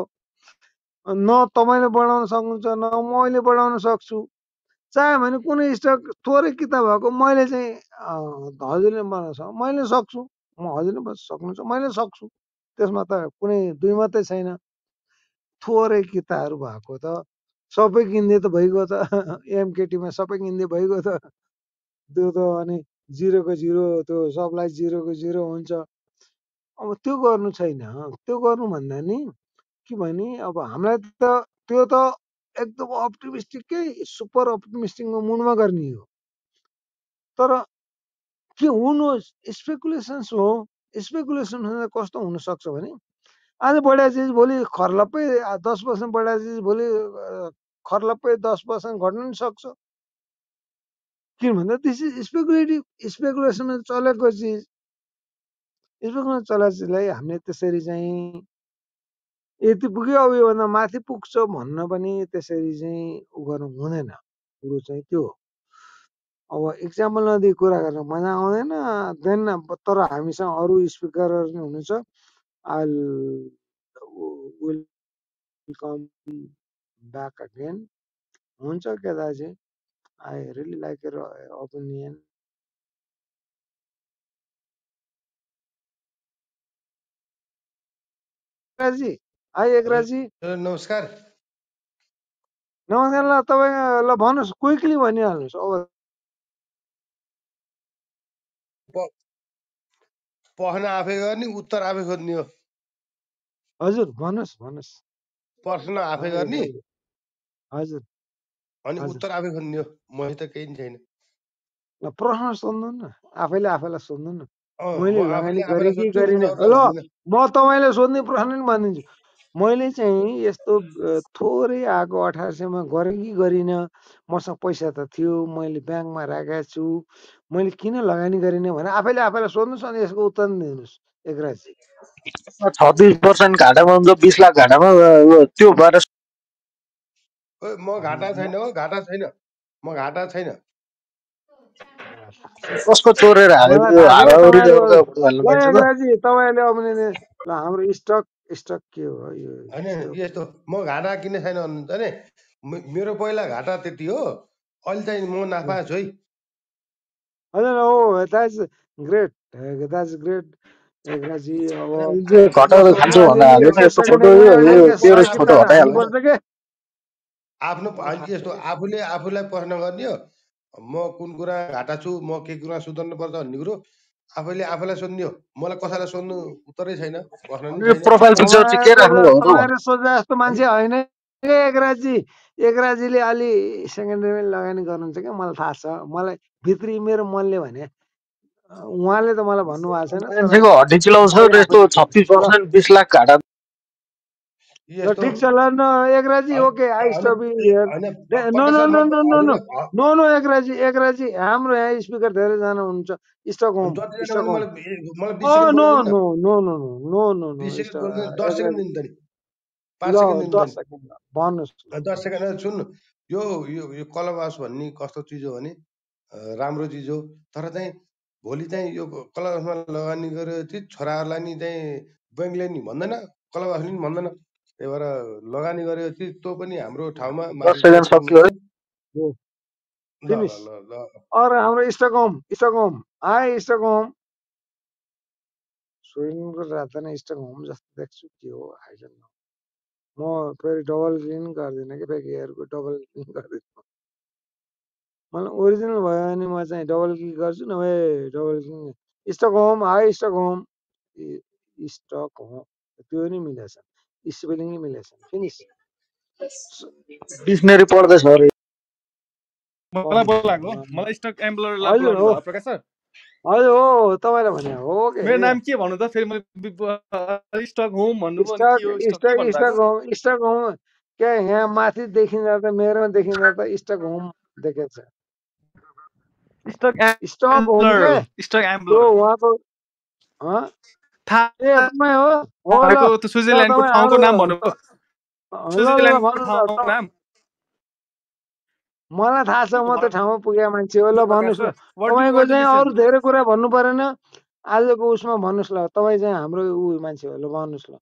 न तपाईँले बढाउन सक्नुहुन्छ न मैले बढाउन सक्छु। चाह्यो भने कुनै स्टक थोरै किताब भएको मैले चाहिँ हजुरले बनाउन सक् मैले सक्छु। म हजुरले सक्नुहुन्छ मैले सक्छु। त्यसमा त कुनै दुई मात्रै छैन। थोरै किताहरू भएको त सबै किन्ने त भइगयो त। एमकेटीमा सबै किन्ने भइगयो त। त्यो त अनि जिरोको जिरो त्यो सप्लाई जिरोको जिरो हुन्छ। अब त्यो गर्नु छैन त्यो गर्नु भन्दा नि के भने अब हामीलाई त त्यो त एकदम अप्टिमिस्टिकै सुपर अप्टिमिस्टिकको मुडमा गर्ने हो। तर के हुनुहोस् स्पेकुलेसन्स हो। स्पेकुलेसन कस्तो हुनसक्छ भने आज बढिया चिज भोलि खर्लप्पै दस पर्सेन्ट बढिया चिज भोलि खर्लप्पै दस पर्सेन्ट घट्नु पनि सक्छ। किन भन्दा दिस इज स्पेकुलेटिभ स्पेकुलेसनमा चलेको चिज स्पेकुलेसन चलेको चिजलाई हामीले त्यसरी चाहिँ यति पुग्यो अब योभन्दा माथि पुग्छ भन्न पनि त्यसरी चाहिँ उ गर्नु हुँदैन। कुरो चाहिँ त्यो अब इक्जाम्पल नदिई कुरा गर्न मजा आउँदैन देन तर हामीसँग अरू स्पिकरहरू पनि हुनुहुन्छ। I will come back again हुन्छ के दाजु I really like your opinion Ekrajji hi Ekrajji नमस्कार नमस्कार ल तपाईँ ल भन्नुहोस् क्विकली भनिहाल्नुहोस् अब प्रश्न आफै गर्ने उत्तर आफै खोज्ने हो हजुर भन्नुहोस् भन्नुहोस् प्रश्न आफै गर्ने हजुर अनि उत्तर आफै खोज्ने हो मसित केही पनि छैन ल प्रश्न सोध्नु न आफैले आफैलाई सोध्नु न। अँ, मैले म लगानी आफूले गरेँ आफूलाई कि सोध्छु गरिनँ ल म तपाईँले सोध्ने प्रश्न नि भनिदिन्छु। मैले चाहिँ यस्तो अ, थोरै आएको अठार सयमा गरेँ कि गरिनँ मसँग पैसा त थियो मैले ब्याङ्कमा राखेको छु मैले किन लगानी गरिनँ भनेर आफैले आफैलाई सोध्नुहोस् अनि यसको उत्तर नि दिनुहोस् एकराजी। छत्तिस पर्सेन्ट घाटामा हुन्छ बिस लाख घाटामा अ, त्यो भएर म घाटा छैन हो घाटा छैन म घाटा छैन कसको चोरेर हाल्यो त्यो त तपाईँले अब नि ल हाम्रो स्टक स्टक के हो यो होइन स्टक यस्तो म घाटा किन छैन भन्नुहुन्छ भने मे- मेरो पहिला घाटा त्यति हो अहिले चाहिँ म नाफा छु है हजुर oh that's great that's great अब घटाएर खान्छु भनेर अलिअलि हाल्यो यस्तो त यस्तो फोटो सेकेन्ड यो यो फोटो हटाइहाल्नु होइन के आफ्नो होइन यस्तो आफूले आफूलाई प्रश्न गर्ने हो। म कुन कुरा घाटा छु म के कुरा सुधार्नु पर्छ भन्ने कुरो आफैले आफैलाई सोध्ने हो। मलाई कसैलाई सोध्नु उत्तरै छैन प्रश्न नि अनि छैन। प्रोफाइल पिक्चर चाहिँ के तपाईँको राख्नु ज- भएको त तपाईँहरू सोचे जस्तो मान्छे होइन। एकराजी एकराजीले अलि सेकेन्डरी लगानी गर्नुहुन्छ क्या? मलाई थाहा छ। मलाई भित्री मेरो मनले भने अँ, उहाँले त मलाई भन्नुभएको छैन। तर मान्छेको हड्डी चिलाउँछ मैले र यस्तो आफैले बुझेँ छत्तिस ल पर्सेन्ट बिस लाख घाटा ल यस्तो ठिक छ ल न Ekrajji okay I stop no no no no no no no no Ekrajji Ekrajji हाम्रो यहाँ स्पिकर धेरैजना हुनुहुन्छ। Stock home stock home no नि no no no no no दस सेकेन्ड सुन्नु। यो यो कलम हाउस भन्ने कस्तो चिज हो भने राम्रो चिज हो। तर चाहिँ भोलि चाहिँ यो कलम हाउसमा लगानी गरेर चाहिँ छोराहरूलाई नि चाहिँ ब्याङ्कले नि भन्दैन। कलम हाउसले नि भन्दैन। त्यही भएर लगानी गरेर चाहिँ तँ पनि हाम्रो ठाउँमा दस माथि सेकेन्ड ट्रेड गर्नु सकियो है? पर्यो हो ल ल फिनिस। ल ल अरू हाम्रो स्टकहोम स्टकहोम हाई स्टकहोम स्विडेनको राजधानी स्टकहोम जस्तो देख्छु के हो आई डोन्ट नो म फेरि डबल क्लिक गर्दिनँ कि फेरि एयरको डबल क्लिक गर्दिनँ। मलाई ओरिजिनल भयो भने म चाहिँ डबल क्लिक गर्छु नभए double click stock home hi stock home stock home त्यो नि मिलेको छैन स्पेलिङ नै मिलेको छैन फिनिस डिक्सनेरी पढ्दैछ अरे मलाई बोलाएको मलाई स्टक एम्बलर हजुर हो बोलाउनु प्रकाश सर हजुर हो तपाईँलाई भने हो के मेरो नाम के भन्नु त फेरि मैले स्टक होम के स्टक हो स्टक के होम स्टक होम क्या यहाँ माथि देखिँदा त मेरोमा देखिँदा त स्टक होम देखेको छ स्टक स्टक होम एम्बलर के स्टक एम्बलर उहाँको स्विजरल्यान्डको ठाउँको नाम भन्नु न त- मलाई थाहा छ म त्यो ठाउँमा पुगेको मान्छे हो। ल भन्नुहोस् डु तपाईँको चाहिँ अरू धेरै कुरा भन्नु परेन। आजको उसमा भन्नुहोस् ल। तपाईँ चाहिँ हाम्रो ऊ मान्छे हो। ल भन्नुहोस् ल।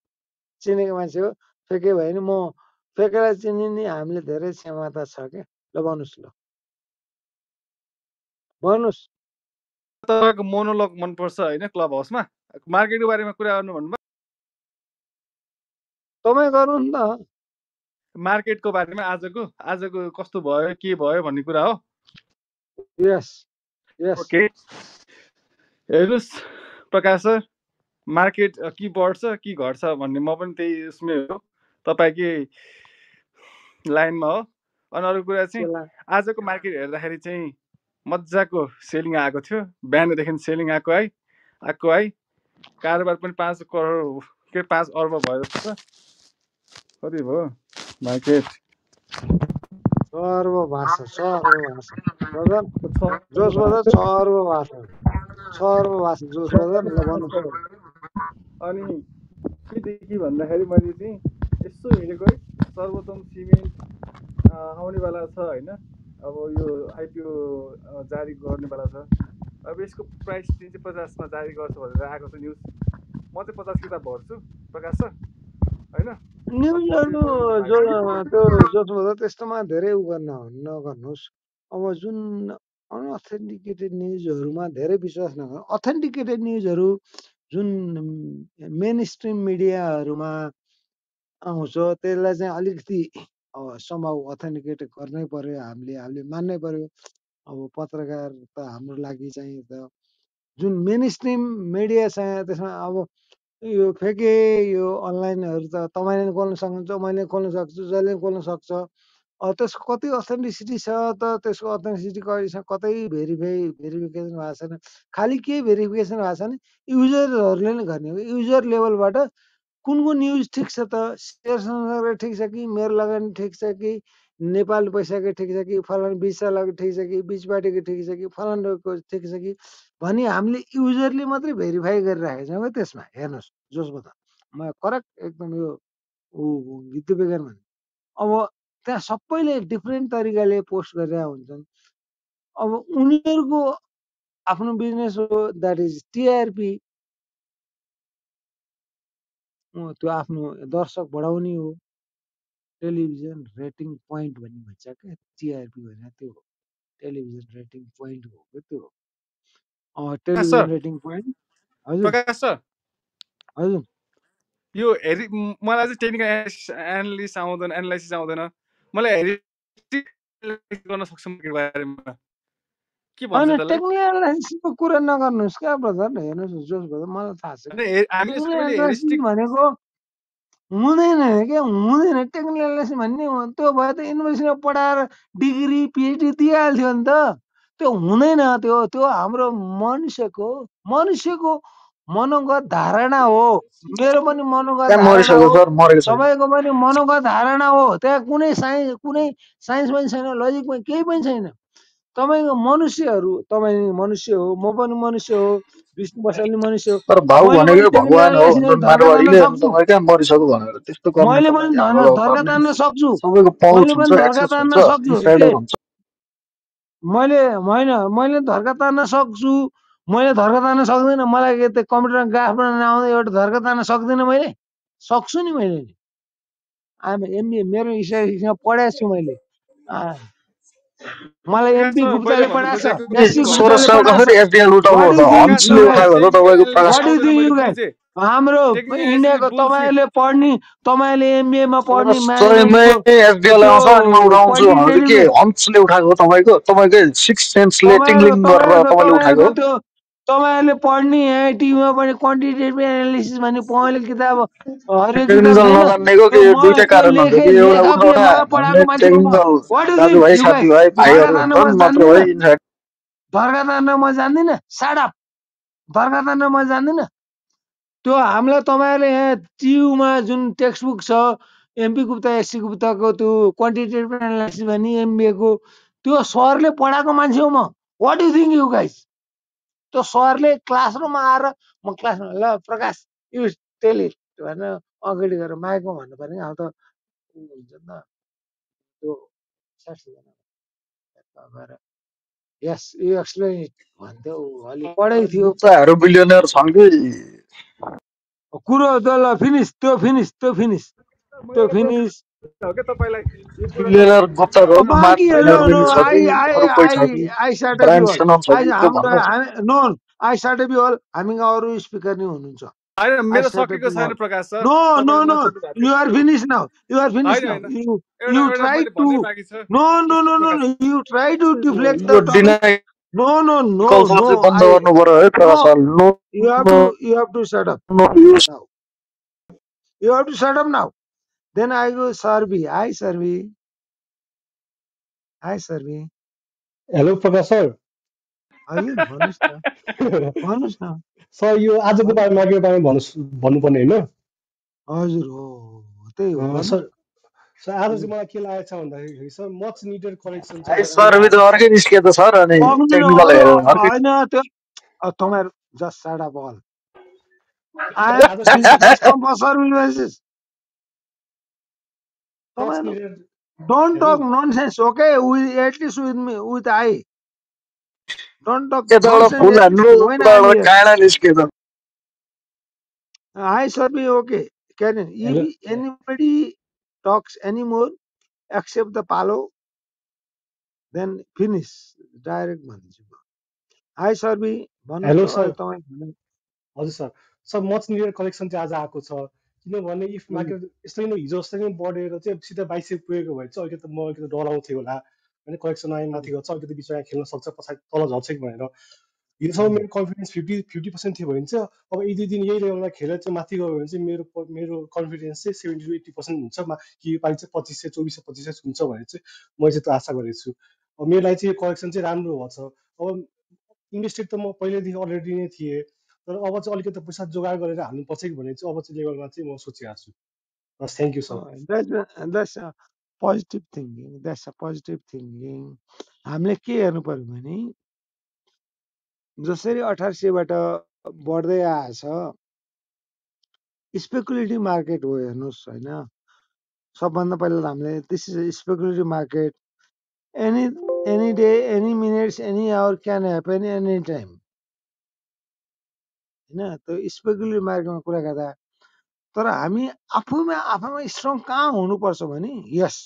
चिनेको मान्छे हो। फेके भयो भने म फेकेलाई चिनिने हामीले धेरै क्षमता छ क्या ल भन्नुहोस् ल। भन्नुहोस्। तपाईँको मोनोलग मनपर्छ होइन क्लब हाउसमा? मार्केटको बारेमा कुरा गर्नु भन्नुभयो? तपाईँ गर्नु नि मार्केटको बारेमा आजको आजको कस्तो भयो के भयो भन्ने कुरा हो। यस यस ओके हेर्नुहोस् प्रकाश सर मार्केट कि बढ्छ कि घट्छ भन्ने म पनि त्यही उसमै हो। तपाईँकै लाइनमा हो। अनि अरू कुरा चाहिँ आजको मार्केट हेर्दाखेरि चाहिँ मजाको सेलिङ आएको थियो। बिहानदेखि सेलिङ आएको है आएको है। कारोबार पनि पाँच करोड के पाँच अर्ब भयो जस्तो छ। कति भयो? मार्केट। सर्व भाषा सर्व भाषा। बदन छ जोस बदन सर्व भाषा। सर्व भाषा जोस बदन ल भन्नुहोस् अनि केदेखि भन्दाखेरि मैले चाहिँ यसो हेरेको है सर्वोत्तम सिमेन्ट आउनेवाला छ होइन? अब यो आइपिओ जारी गर्नेवाला छ। अब यसको प्राइस तिन सय पचासमा जारी गर्छ भनेर आएको छ न्युज। म चाहिँ पचास किताब भर्छु प्रकाश सर। होइन? न्युजहरू जो त्यो बदन त्यस्तोमा धेरै उ गर्न नगर्नुहोस्। अब जुन अनअथेन्टिकेटेड न्युजहरूमा धेरै विश्वास नगर्नु अथेन्टिकेटेड न्युजहरू जुन मेन स्ट्रिम मिडियाहरूमा आउँछ त्यसलाई चाहिँ अलिकति अब सम्भव अथेन्टिकेट गर्नै पर्यो हामीले हामीले मान्नै पर्यो। अब पत्रकार त हाम्रो लागि चाहिँ त जुन मेन स्ट्रिम मिडिया छ त्यसमा अब यो फेके यो अनलाइनहरू त तपाईँले नि खोल्न सक्नुहुन्छ मैले खोल्न सक्छु जसले पनि खोल्न सक्छ। त्यसको कति अथेन्टिसिटी छ त त्यसको अथेन्टिसिटी छ कतै भेरिफाई भेरिफिकेसन भएको छैन। खालि के भेरिफिकेसन भएको छ भने युजरहरूले नै गर्ने हो। युजर लेभलबाट कुन कुन न्युज ठिक छ त सेयर ठिक छ कि मेरो लगानी ठिक छ कि नेपाल पैसाको ठिक छ कि फलाना विशालाको ठिक छ कि बिचपार्टीको ठिक छ कि फलानाको ठिक छ कि भनी हामीले युजरले मात्रै भेरिफाई गरिराखेको छौँ क्या त्यसमा। हेर्नुहोस् जसको त म करेक्ट एकदम यो विद्युत विज्ञान भने अब त्यहाँ सबैले डिफ्रेन्ट तरिकाले पोस्ट गरेर हुन्छन्। अब उनीहरूको आफ्नो बिजनेस हो द्याट इज टिआरपी त्यो आफ्नो दर्शक बढाउने हो। टेलिभिजन रेटिङ पोइन्ट भन्ने भन्छ क्या टिआरपी भनेर त्यो हो टेलिभिजन रेटिङ पोइन्ट हो क्या त्यो। हो टेलिभिजन रेटिङ पोइन्ट हजुर। हजुर। यो हेरि मलाई चाहिँ टेक्निकल एनालिस्ट आउँदैन एनालाइसिस आउँदैन। मलाई हेरि गर्न सक्छु बारेमा। होइन टेक्निकल कुरा नगर्नुहोस् क्या ब्रदर हेर्नुहोस् जोस ब्रदर मलाई थाहा छ। भनेको हुँदैन क्या हुँदैन टेक्निकल भन्ने हो- त्यो भए त युनिभर्सिटीमा पढाएर डिग्री पिएचडी दिइहाल्थ्यो नि त त्यो हुँदैन त्यो त्यो हाम्रो मनुष्यको मनुष्यको मनोगत धारणा हो मेरो पनि मनोगत त्यहाँ धारणा मरिसक्यो हो सर मरेको छैन तपाईँको पनि मनोगत धारणा हो त्यहाँ कुनै साइन्स कुनै साइन्स पनि छैन लजिक पनि केही पनि छैन तपाईँको मनुष्यहरू तपाईँ मनुष्य हो म पनि मनुष्य हो विष्णु बसाल्ने मनुष्य हो। मैले पनि धर्का तान्न सक्छु। मैले धर्का तान्न सक्छु होइन मैले धर्का तान्न सक्छु मैले धर्का तान्न सक्दिनँ मलाई के त्यो कम्प्युटरमा ग्राफ बनाउन आउँदा एउटा धर्का तान्न सक्दिनँ मैले? सक्छु नि मैले। आम एमबी मेरो स्ट्याटिस्टिक्समा पढाएको छु मैले। मलाई एमपी सर मैले गुप्ताले भन्नु पढाएको छ। खोजेको एससी के सोह्र फेरि एफडिआर हम्सले टेक्निकल तपाईँको प्रकाश हाम्रो इन्डियाको तपाईँले पढ्ने तपाईँले एमबिएमा पढ्ने सयमै म्यानेजमेन्टको एफडिआर त्यो आउँछ अनि म उठाउँछु भनेर के क्वान्टिटेटिभ हम्सले उठाएको हो तपाईँको? तपाईँकै सिक्स सेन्सले टिङ्लिङ गरेर तपाईँले उठाएको तपाईँहरूले पढ्ने टिभीमा पनि क्वान्टिटेटिभ एनालिसिस भन्ने पढेको किताब हरियो किताब टेक्निकल छैन नजान्नेको त्यो कि म तान्न जान्दिनँ। धर्का तान्न म जान्दिनँ। साडप धर्का तान्न म जान्दिनँ। त्यो हामीलाई तपाईँहरूले यहाँ टियुमा जुन टेक्स्ट बुक छ एमपी गुप्ता एससी गुप्ताको त्यो क्वान्टिटेटिभ एनालाइसिस भन्ने एमबिएको त्यो सरले पढाएको मान्छे हो म। What you think you guys त्यो सरले क्लासरुममा आएर म क्लासमा ल प्रकाश यु टेल इट भनेर अगाडि गएर माइकमा भन्नु पर्ने अब त हुन्छ नि त त्यो साठीजना गएर यस यु एक्सप्लेन इट भन्थ्यो अलि पढाइ थियो। बिलियनर छन् कि? कुरो त्यो ल फिनिस त्यो फिनिस त्यो फिनिस त्यो फिनिस। अरू हामीमा स्पिकर नै हुनुहुन्छ। मेरो सकेको छैन Prakash sir. No no no you are finish now you are finish होइन नाउ होइन। यु एउटा यु एउटा ट्राई मैले टु नो नो यस्तो no no Prakash no you try to deflect यो the topic dynamical no no no no चाहिँ बन्द आई गर्नु पर्यो है no Prakash sir no you have no to you have to shut up no use now you have to shut up now then I go Sarvi hi Sarvi hi Sarvi hello Prakash sir हजुर भन्नुहोस् न। भन्नुहोस् न। सर यो आजको बारेमा भन्नु भन्नुपर्ने होइन? हजुर हो त्यही हो। सर सर आज चाहिँ मलाई के लागेको छ भन्दाखेरि सर मच निडेड करेक्सन छ। अर्कै निस्कियो त सर अनि टेक्निकल हेरेर अर्कै त्यो अ, तपाईँहरू जस्ट साडा बल with me with I don't talk यताबाट ननसेन्स फुल हान्नु एटलिस्ट वेन आई एम उताबाट हियर काँडा निस्कियो त I सर्वी okay can hello if anybody talks any more except the पालो देन फिनिस डाइरेक्ट भनिदिन्छु म आई सर्वी भन्नुहोस् हेलो त सर अहिले तपाईँ भन्नु हजुर sir sir much needed collection चाहिँ आज आएको छ किनभने इफ मार्केट यस्तै नै हिजो जस्तै नै बढेर चाहिँ सिधै बाइस सय पुगेको भए चाहिँ अलिकति म अलिकति डराउँथेँ होला। होइन कलेक्सन आयो माथि गर्छ अलिकति बिचमा खेल्न सक्छ पछाडि तल झर्छ कि भनेर। हिजोसम्म मेरो कन्फिडेन्स फिफ्टी फिफ्टी पर्सेन्ट थियो भने चाहिँ अब यी दुई दिन यही लेभलमा खेलेर चाहिँ माथि गयो भने चाहिँ मेरो मेरो कन्फिडेन्स चाहिँ सेभेन्टी टु एट्टी पर्सेन्ट हुन्छ। मा कि योपालि चाहिँ पच्चिस सय चौबिस सय पच्चिस सय हुन्छ भने चाहिँ मैले चाहिँ त्यो आशा गरेको छु। अब मेरो लागि चाहिँ यो कलेक्सन चाहिँ राम्रो भएको छ। अब इन्भेस्टेड त म पहिल्यैदेखि अलरेडी नै थिएँ। तर अब चाहिँ अलिकति पैसा जोगाड गरेर हाल्नुपर्छ कि भन्ने चाहिँ अब चाहिँ लेभलमा चाहिँ म सोचिरहेको छु। थ्याङ्क यू अँ, that's a positive thinking that's a positive thinking हामीले के हेर्नु पर्यो भने जसरी अठार सयबाट बढ्दै आएछ स्पेकुलेटिभ मार्केट हो हेर्नुहोस् होइन? सबभन्दा पहिला त हामीले this is speculative market any any day any minutes any hour can happen any time होइन? त्यो स्पेकुलेटिभ मार्केटमा कुरा गर्दा तर हामी आफूमा आफैमा स्ट्रङ कहाँ हुनुपर्छ भने यस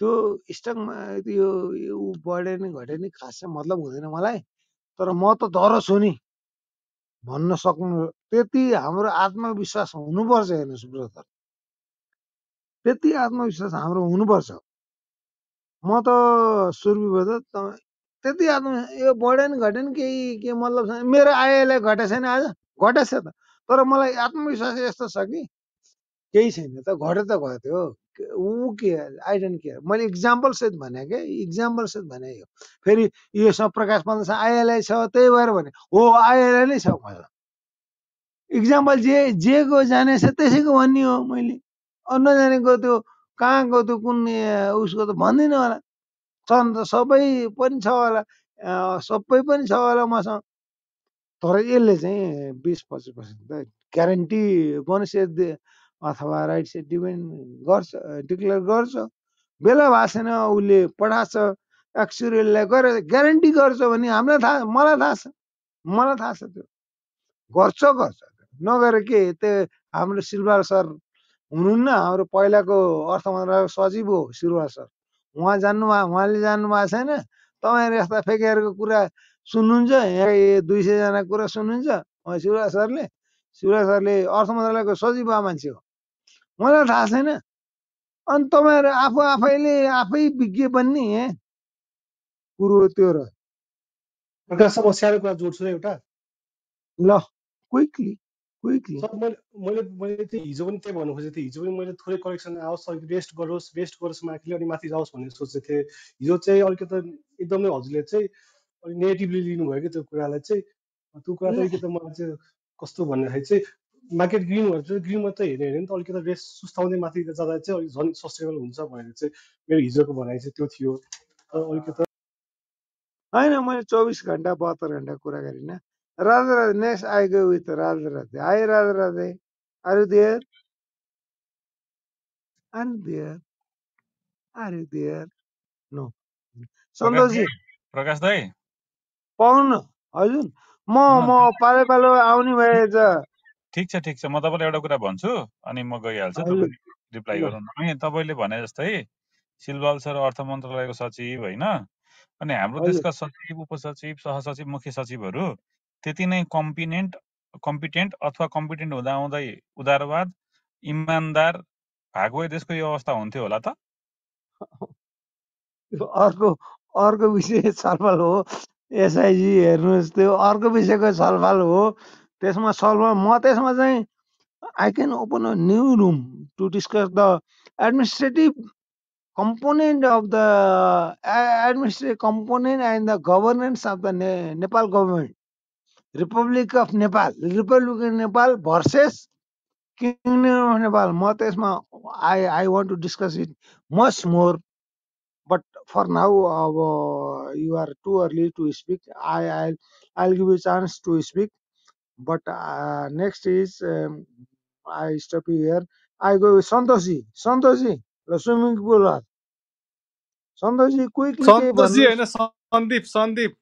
त्यो स्टकमा त्यो ऊ बढ्यो नि घट्यो नि खास मतलब हुँदैन मलाई तर म त दह्रो छु नि भन्न सक्नु त्यति हाम्रो आत्मविश्वास हुनुपर्छ हेर्नुहोस् ब्रदर। त्यति आत्मविश्वास हाम्रो हुनुपर्छ। म त ब्रदर तपाईँ त्यति आत्म यो बढ्यो नि घट्यो नि केही के मतलब छैन। मेरो आयलाई घटेको छैन आज घटेको छ त। तर मलाई आत्मविश्वास यस्तो छ कि केही छैन त घट्यो त घट्यो के- ऊ के आई डोन्ट केयर। मैले इक्जाम्पल सहित भने इक्जाम्पल सहित भने यो। फेरि योसँग प्रकाश पन्त आइएलआई छ त्यही भएर भने हो आइएलआई नै छ मलाई। इक्जाम्पल जे जेको जाने छ त्यसैको भन्ने हो मैले। नजानेको त्यो कहाँको त्यो कुन उसको त भन्दिनँ होला। छन् त सबै पनि छ होला। सबै पनि छ होला मसँग। तर यसले चाहिँ बिस पच्चिस पर्सेन्ट त ग्यारेन्टी बोनस अथवा राइट सेट डिपेन्ड गर्छ डिक्लेयर गर्छ। बेला छैन उसले पठाएको छ एक्चुरेललाई गएर ग्यारेन्टी गर्छ भने हामीलाई थाहा मलाई थाहा छ। मलाई थाहा छ त्यो। गर्छ गर्छ। नगरे के त्यो हाम्रो सिलवार सर हुनुहुन्न हाम्रो पहिलाको अर्थ मन्त्रालयको सचिव हो सिलवार सर। उहाँ जान्नु उहाँले जान्नु भएको छैन? तपाईँहरू यस्ता फेकेहरूको कुरा सुन्नुहुन्छ? यहाँ दुई सयजनाको कुरा सुन्नुहुन्छ? उहाँ सिलवार सरले? सिलवार सरले अर्थ मन्त्रालयको सचिव भए मान्छे हो। मलाई थाहा छैन। अनि तपाईँहरू आफू आफैले आफै विज्ञ बन्ने कुरो त्यो र। सानो कुरा जोड्छु एउटा। ल क्विकली क्विकली सर मैले मैले मैले चाहिँ हिजो पनि त्यही भन्नु खोजेको थिएँ हिजो पनि मैले थोरै करेक्सन आओस् अलिक रेस्ट गरोस् रेस्ट गरोस् मार्केटले अनि माथि जाओस् भनेर सोचेको थिएँ। हिजो चाहिँ अलिकति एकदमै हजुरले चाहिँ अलिक नेगेटिभली लिनुभयो कि त्यो कुरालाई चाहिँ? त्यो कुरा चाहिँ अलिकति मलाई चाहिँ कस्तो भन्दाखेरि चाहिँ मार्केट ग्रिन भएर चाहिँ ग्रिन मात्रै हेऱ्यो भने त अलिकति रेस्ट सुस्ताउँदै माथि जाँदा चाहिँ अलिक झन् सस्टेबल हुन्छ भनेर चाहिँ मेरो हिजोको भनाइ चाहिँ त्यो थियो। अलिकति होइन मैले चौबिस घन्टा बहत्तर घन्टा कुरा गरिनँ। Radhe Radhe next I go with Radhe Radhe hi Radhe Radhe are there are there are there no Prakash Santoshji दाई प्रकाश दाई पाउनु हजुर म म पालो पालो आउने भएछ। ठिक छ ठिक छ। म तपाईँलाई एउटा कुरा भन्छु अनि म गइहाल्छु रिप्लाई गरौँ अनि तपाईँले भने जस्तै सिलवाल सर अर्थ मन्त्रालयको सचिव होइन? अनि हाम्रो देशका सचिव उपसचिव सहसचिव मुख्य सचिवहरू त्यति नै कम्पिनेन्ट कम्पिटेन्ट अथवा कम्पिटेन्ट हुँदा हुँदै उदारवाद इमान्दार भएको भए देशको यो अवस्था हुन्थ्यो होला त? अर्को अर्को विषय छलफल हो। एसआइजी हेर्नुहोस् त्यो अर्को विषयको छलफल हो। त्यसमा छलफल म त्यसमा चाहिँ I can open a new room to discuss the administrative component the a- administrative component and the governance the Ne- Nepal government, Republic of Nepal, Republic of Nepal versus Kingdom of Nepal. म त्यसमा I I want to discuss it much more, but for now, uh, you are too early to speak. I I'll, I'll give you a chance to speak. But uh, next is um, I stop you here. I go with Santoshi. Santoshi, ल swimming pool Santoshji quickly Santoshji होइन सन्दीप सन्दीप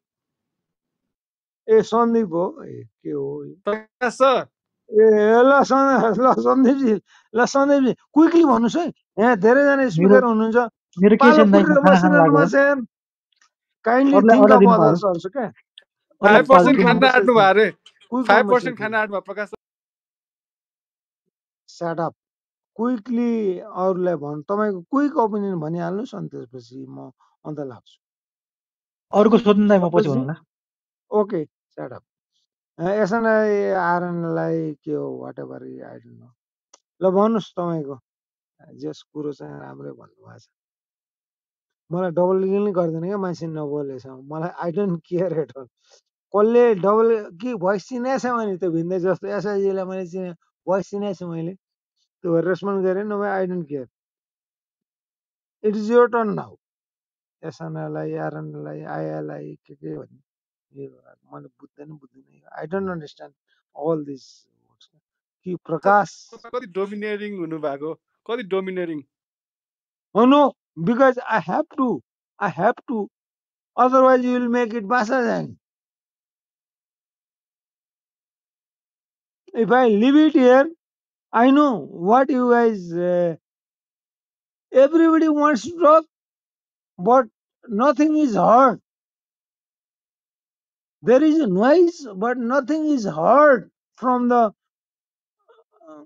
ए सन्दीप हो ए के हो? प्रकाश सर ए ल सन्- ल सन्दीपजी ल सन्दीपजी क्विकली भन्नुहोस् है यहाँ धेरैजना स्पिकर हुनुहुन्छ मेरो केही पालो छैन दाइ म पुरेर खाना खान बसिरहनु लाग्यो भएको छ यार काइन्डली अरूलाई थिङ्क अरूलाई अफ दिनु पायो अदर्स अल्सो क्या अरूलाई फाइभ प्लिज पालो पर्सेन्ट क्विक दिनु खान आँट्नु भयो कन्भर्सेसन अरे क्विक फाइभ पर्सेन्ट कन्भर्सेसन खान आँट्नु भयो Prakash sir shut up quickly अरूलाई भन्नु तपाईँको क्विक ओपिनियन भनिहाल्नुहोस् अनि त्यसपछि म अन्त लाग्छु अरूको सोध्नु दाइ म पछि सन्तोषजी भनौँला ओके साट अप एसएनआई आरएनलाई के हो वाट एभर डोन्ट नो ल भन्नुहोस् तपाईँको। जस कुरो चाहिँ राम्रै भन्नुभएको छ। मलाई डबल नै गर्दैन क्या मान्छे नबोलेसम्म मलाई I don't care at all कसले डबल के भोइस चिनाएको छ भने त्यो भिन्दै जस्तो। एसआइजीलाई मैले चिने भोइस चिनाएको छु मैले। त्यो भएर रेस्पोन्ड गरेँ नभए I don't care it is your turn now एसएनएलाई आरएनएलाई आइएलआई के के भन्ने। यो मैले बुझ्दैन बुझ्दैन I don't understand all this कि प्रकाश तपाईँ कति डोमिनेरिङ हुनुभएको कति डोमिनेरिङ Oh no, because I have to. I have to. Otherwise, you will make it Basajang. If I leave it here, I know what you guys. Uh, everybody wants to talk, but nothing is heard. There is noise, but nothing is heard from the uh,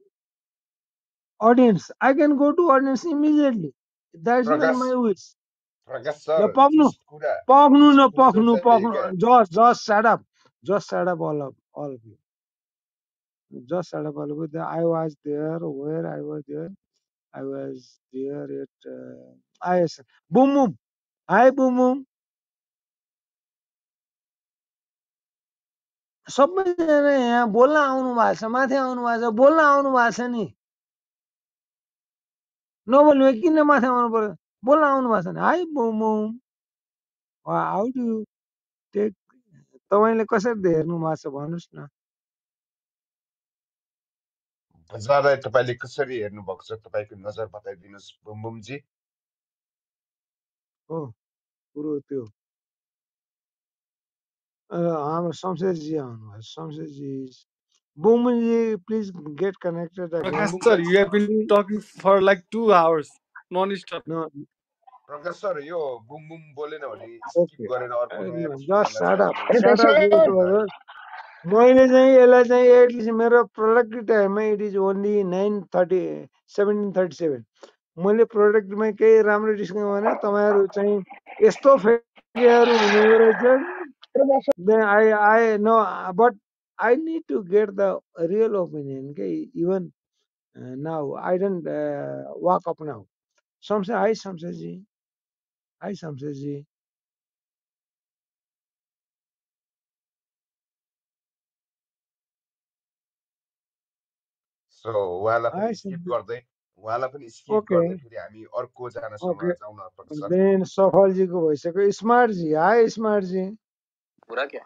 audience. I can go to audience immediately. That's Ragas, my wish. Ragas, sir. Pognu. Pognu, no, Pognu, Pognu. Josh, Josh, shut up. Just shut up, all of, all of you. Just shut up, all of you. I was there. Where I was there? I was there at uh, ISL. Boom, boom. Hi, boom, boom. सबैजना यहाँ बोल्न आउनु भएको छ माथि आउनु भएको छ बोल्न आउनु भएको छ नि। नबोल्नु किन माथि आउनु पर्यो? बोल्न आउनु भएको छ नि। Hi Bum how do? Take तपाईँले कसरी हेर्नु भएको छ भन्नुहोस् न। बजारलाई तपाईँले कसरी हेर्नु भएको छ तपाईँको नजर बताइदिनुहोस् बुमबुमजी हो कुरो त्यो। हाम्रो शमशेरजी आउनुभयो Shamsherji Bumji please get connected sir you have been talking for like two hours non stop न प्रकाश सर यो बुमबुम बोलेन भने स्किप गरेर अर्को जस्ट साट अप मैले चाहिँ यसलाई चाहिँ एटलिस्ट मेरो प्रोडक्ट टाइममा it is only nine thirty seventeen thirty seven मैले प्रोडक्टमा केही राम्रो डिस्काउन्ट भने तपाईँहरू चाहिँ यस्तो फेरियाहरू हुनुहुँदो रहेछ I I know but I need to get the real opinion. Okay, even uh, now I don't uh, walk up now. Some say, "Hi, Samsaji. Hi, Samsaji." So उहाँलाई Hi, पनि स्किप Samsaji. गर्दै उहाँलाई पनि स्किप Okay, गर्दै फेरि हामी अर्कोजनासँग okay. जाउँ न प्रकाश सर Then सफलजीको भइसक्यो स्मार्टजी हाई स्मार्टजी बुरा क्या?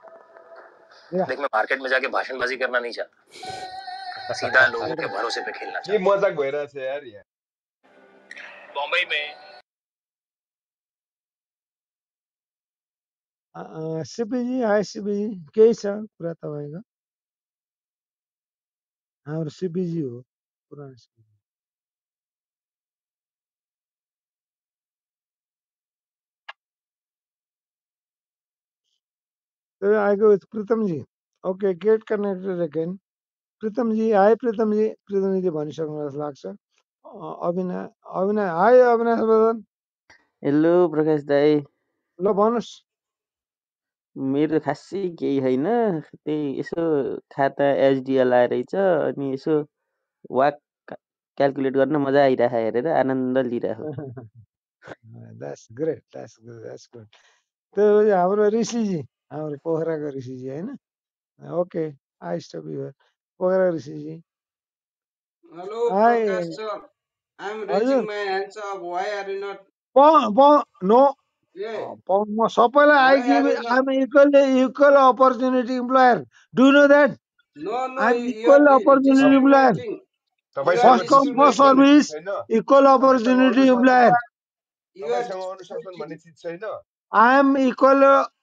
या देख मैं मार्केट में जाके भाषणबाजी करना नहीं चाहता। सीधा लोगों के भरोसे पे खेलना के चाहता मजाक भइरहेछ यार यहाँ हूँ बम्बई में। सिपिजी हाई सिपिजी केही छ कुरा तपाईँको हाम्रो सिपिजी हो पुरानो So I go with Pritamji. Okay get connected again Pritamji hi Pritamji. प्रितमजीले भनिसक्नु जस्तो लाग्छ अ, अविना अविना हाई बदन हेलो प्रकाश दाई. ल भन्नुहोस् मेरो खासै केही छैन त्यही यसो खाता एचडिएल आएरहेछ अनि यसो वाक क्यालकुलेट गर्न मजा आइरहेको हेरेर आनन्द लिइरहेको that's great that's good that's good त्यो हाम्रो ऋषिजी। हाम्रो पोखराको ऋषिजी होइन okay I stop you Pokhara Rishiji Hello, hi Prakash sir. I'm हजुर raising my hands up. Why are you not? प प नो। म सबैलाई I give? I'm equal equal opportunity employer do no that are equal opportunity employer first come first अनुशासन भन्ने चिज सर्भिस छैन equal opportunity employer You are तपाईँसँग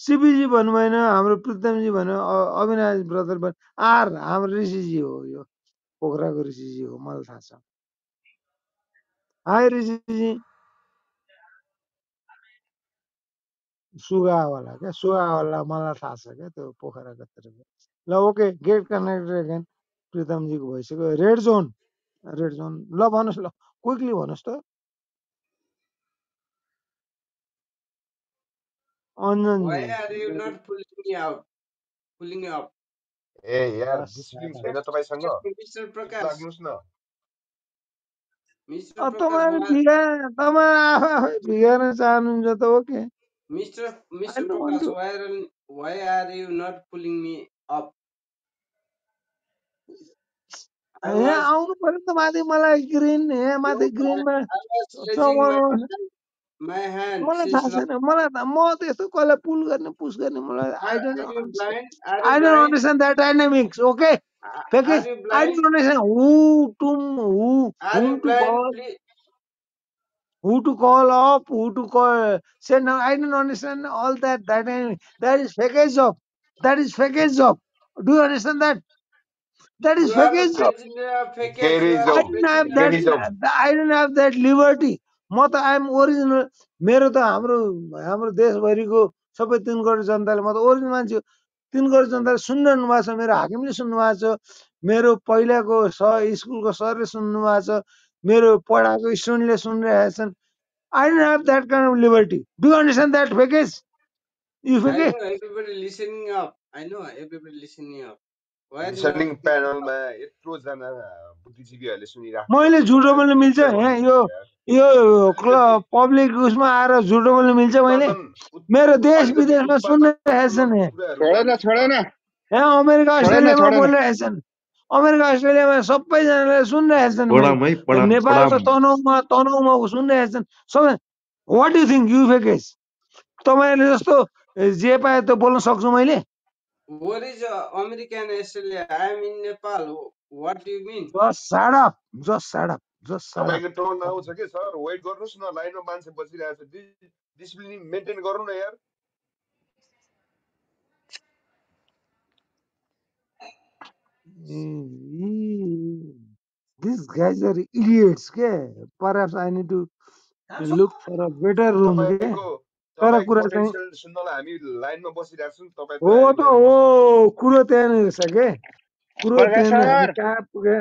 सिपिजी भन्नु भएन हाम्रो प्रितमजी भन्यो अ- अविनाश ब्रदर भन्यो आर हाम्रो ऋषिजी हो यो पोखराको ऋषिजी हो मलाई थाहा छ हाई ऋषिजी सुगावाला क्या सुगावाला मलाई थाहा छ क्या त्यो पोखराकोतिर ल ओके गेट कनेक्टेड एगेन प्रितमजीको भइसक्यो रेड जोन रेड जोन ल भन्नुहोस् ल क्विकली भन्नुहोस् त Why are you not pulling me out? Pulling me up? ए यार दस डिसिप्लिन छैन तपाईँसँग Mr. Prakash. लाग्नुहोस् न Mr. Prakash, तपाईँहरू why, बिगा तपाईँ आफै आफै बिगार्न चाहनुहुन्छ त okay Mr. I Mr. Don't want Prakash, to why are why are you not pulling me up? I यहाँ was आउनु पर्यो नि त माथि मलाई ग्रिन यहाँ माथि I, ग्रिनमा I was raising my चबाउनु hand, my hand. Pull push. I don't understand. I don't understand that dynamics. Okay, are because I don't understand who to who to blind? call, Please. who to call up, who to call. Say no, I don't understand all that That That is fake job. That is fake job. Do you understand that? That is fake job. prisoner, don't have that. I don't have that liberty. म त आइएम ओरिजिनल मेरो त हाम्रो हाम्रो देशभरिको सबै तिन करोड जनताले म त ओरिजिनल मान्छे तिन करोड जनताले सुनिरहनु भएको छ मेरो हाकिमले सुन्नु भएको छ मेरो पहिलाको स स्कुलको सरले सुन्नु भएको छ मेरो पढाएको स्टुडेन्टले सुनिरहेका छन् Vegesh? You I Vegesh? know everybody listening up. I know everybody listening up. प्यानलमा यत्रोजना बुद्धिजीवीहरूले मैले झुटो बोल्नु मिल्छ यहाँ यो यो पब्लिक उसमा आएर झुटो बोल्नु मिल्छ मैले। मेरो देश विदेशमा सुनिरहेका छन् यहाँ। अमेरिका अस्ट्रेलियामा बोलिरहेका छन् अमेरिका अस्ट्रेलियामा सबैजनाले सुनिरहेका छन् नेपालको तनहुमा तनहुमा सुनिरहेका छन् सबै वाट यु थिङ्क यु भेकेस तपाईँहरूले जस्तो जे पाए त्यो बोल्न सक्छु मैले। What is uh, American Australia? I am in Nepal. What do you mean? Just shut up just shut up just shut up तपाईँको टर्न आउँछ कि सर वेट गर्नुहोस् न लाइनमा मान्छे बसिरहेको छ डिसिप्लिन मेन्टेन गरौँ न यार These guys are idiots के perhaps I need to look for a better room के तपाईँको तर कुरा चाहिँ हामी लाइनमा बसिरहेको छौँ तपाईँ हो त हो कुरो त्यहाँनिर छ के? कुरो त्यहाँनिर कहाँ पुगे?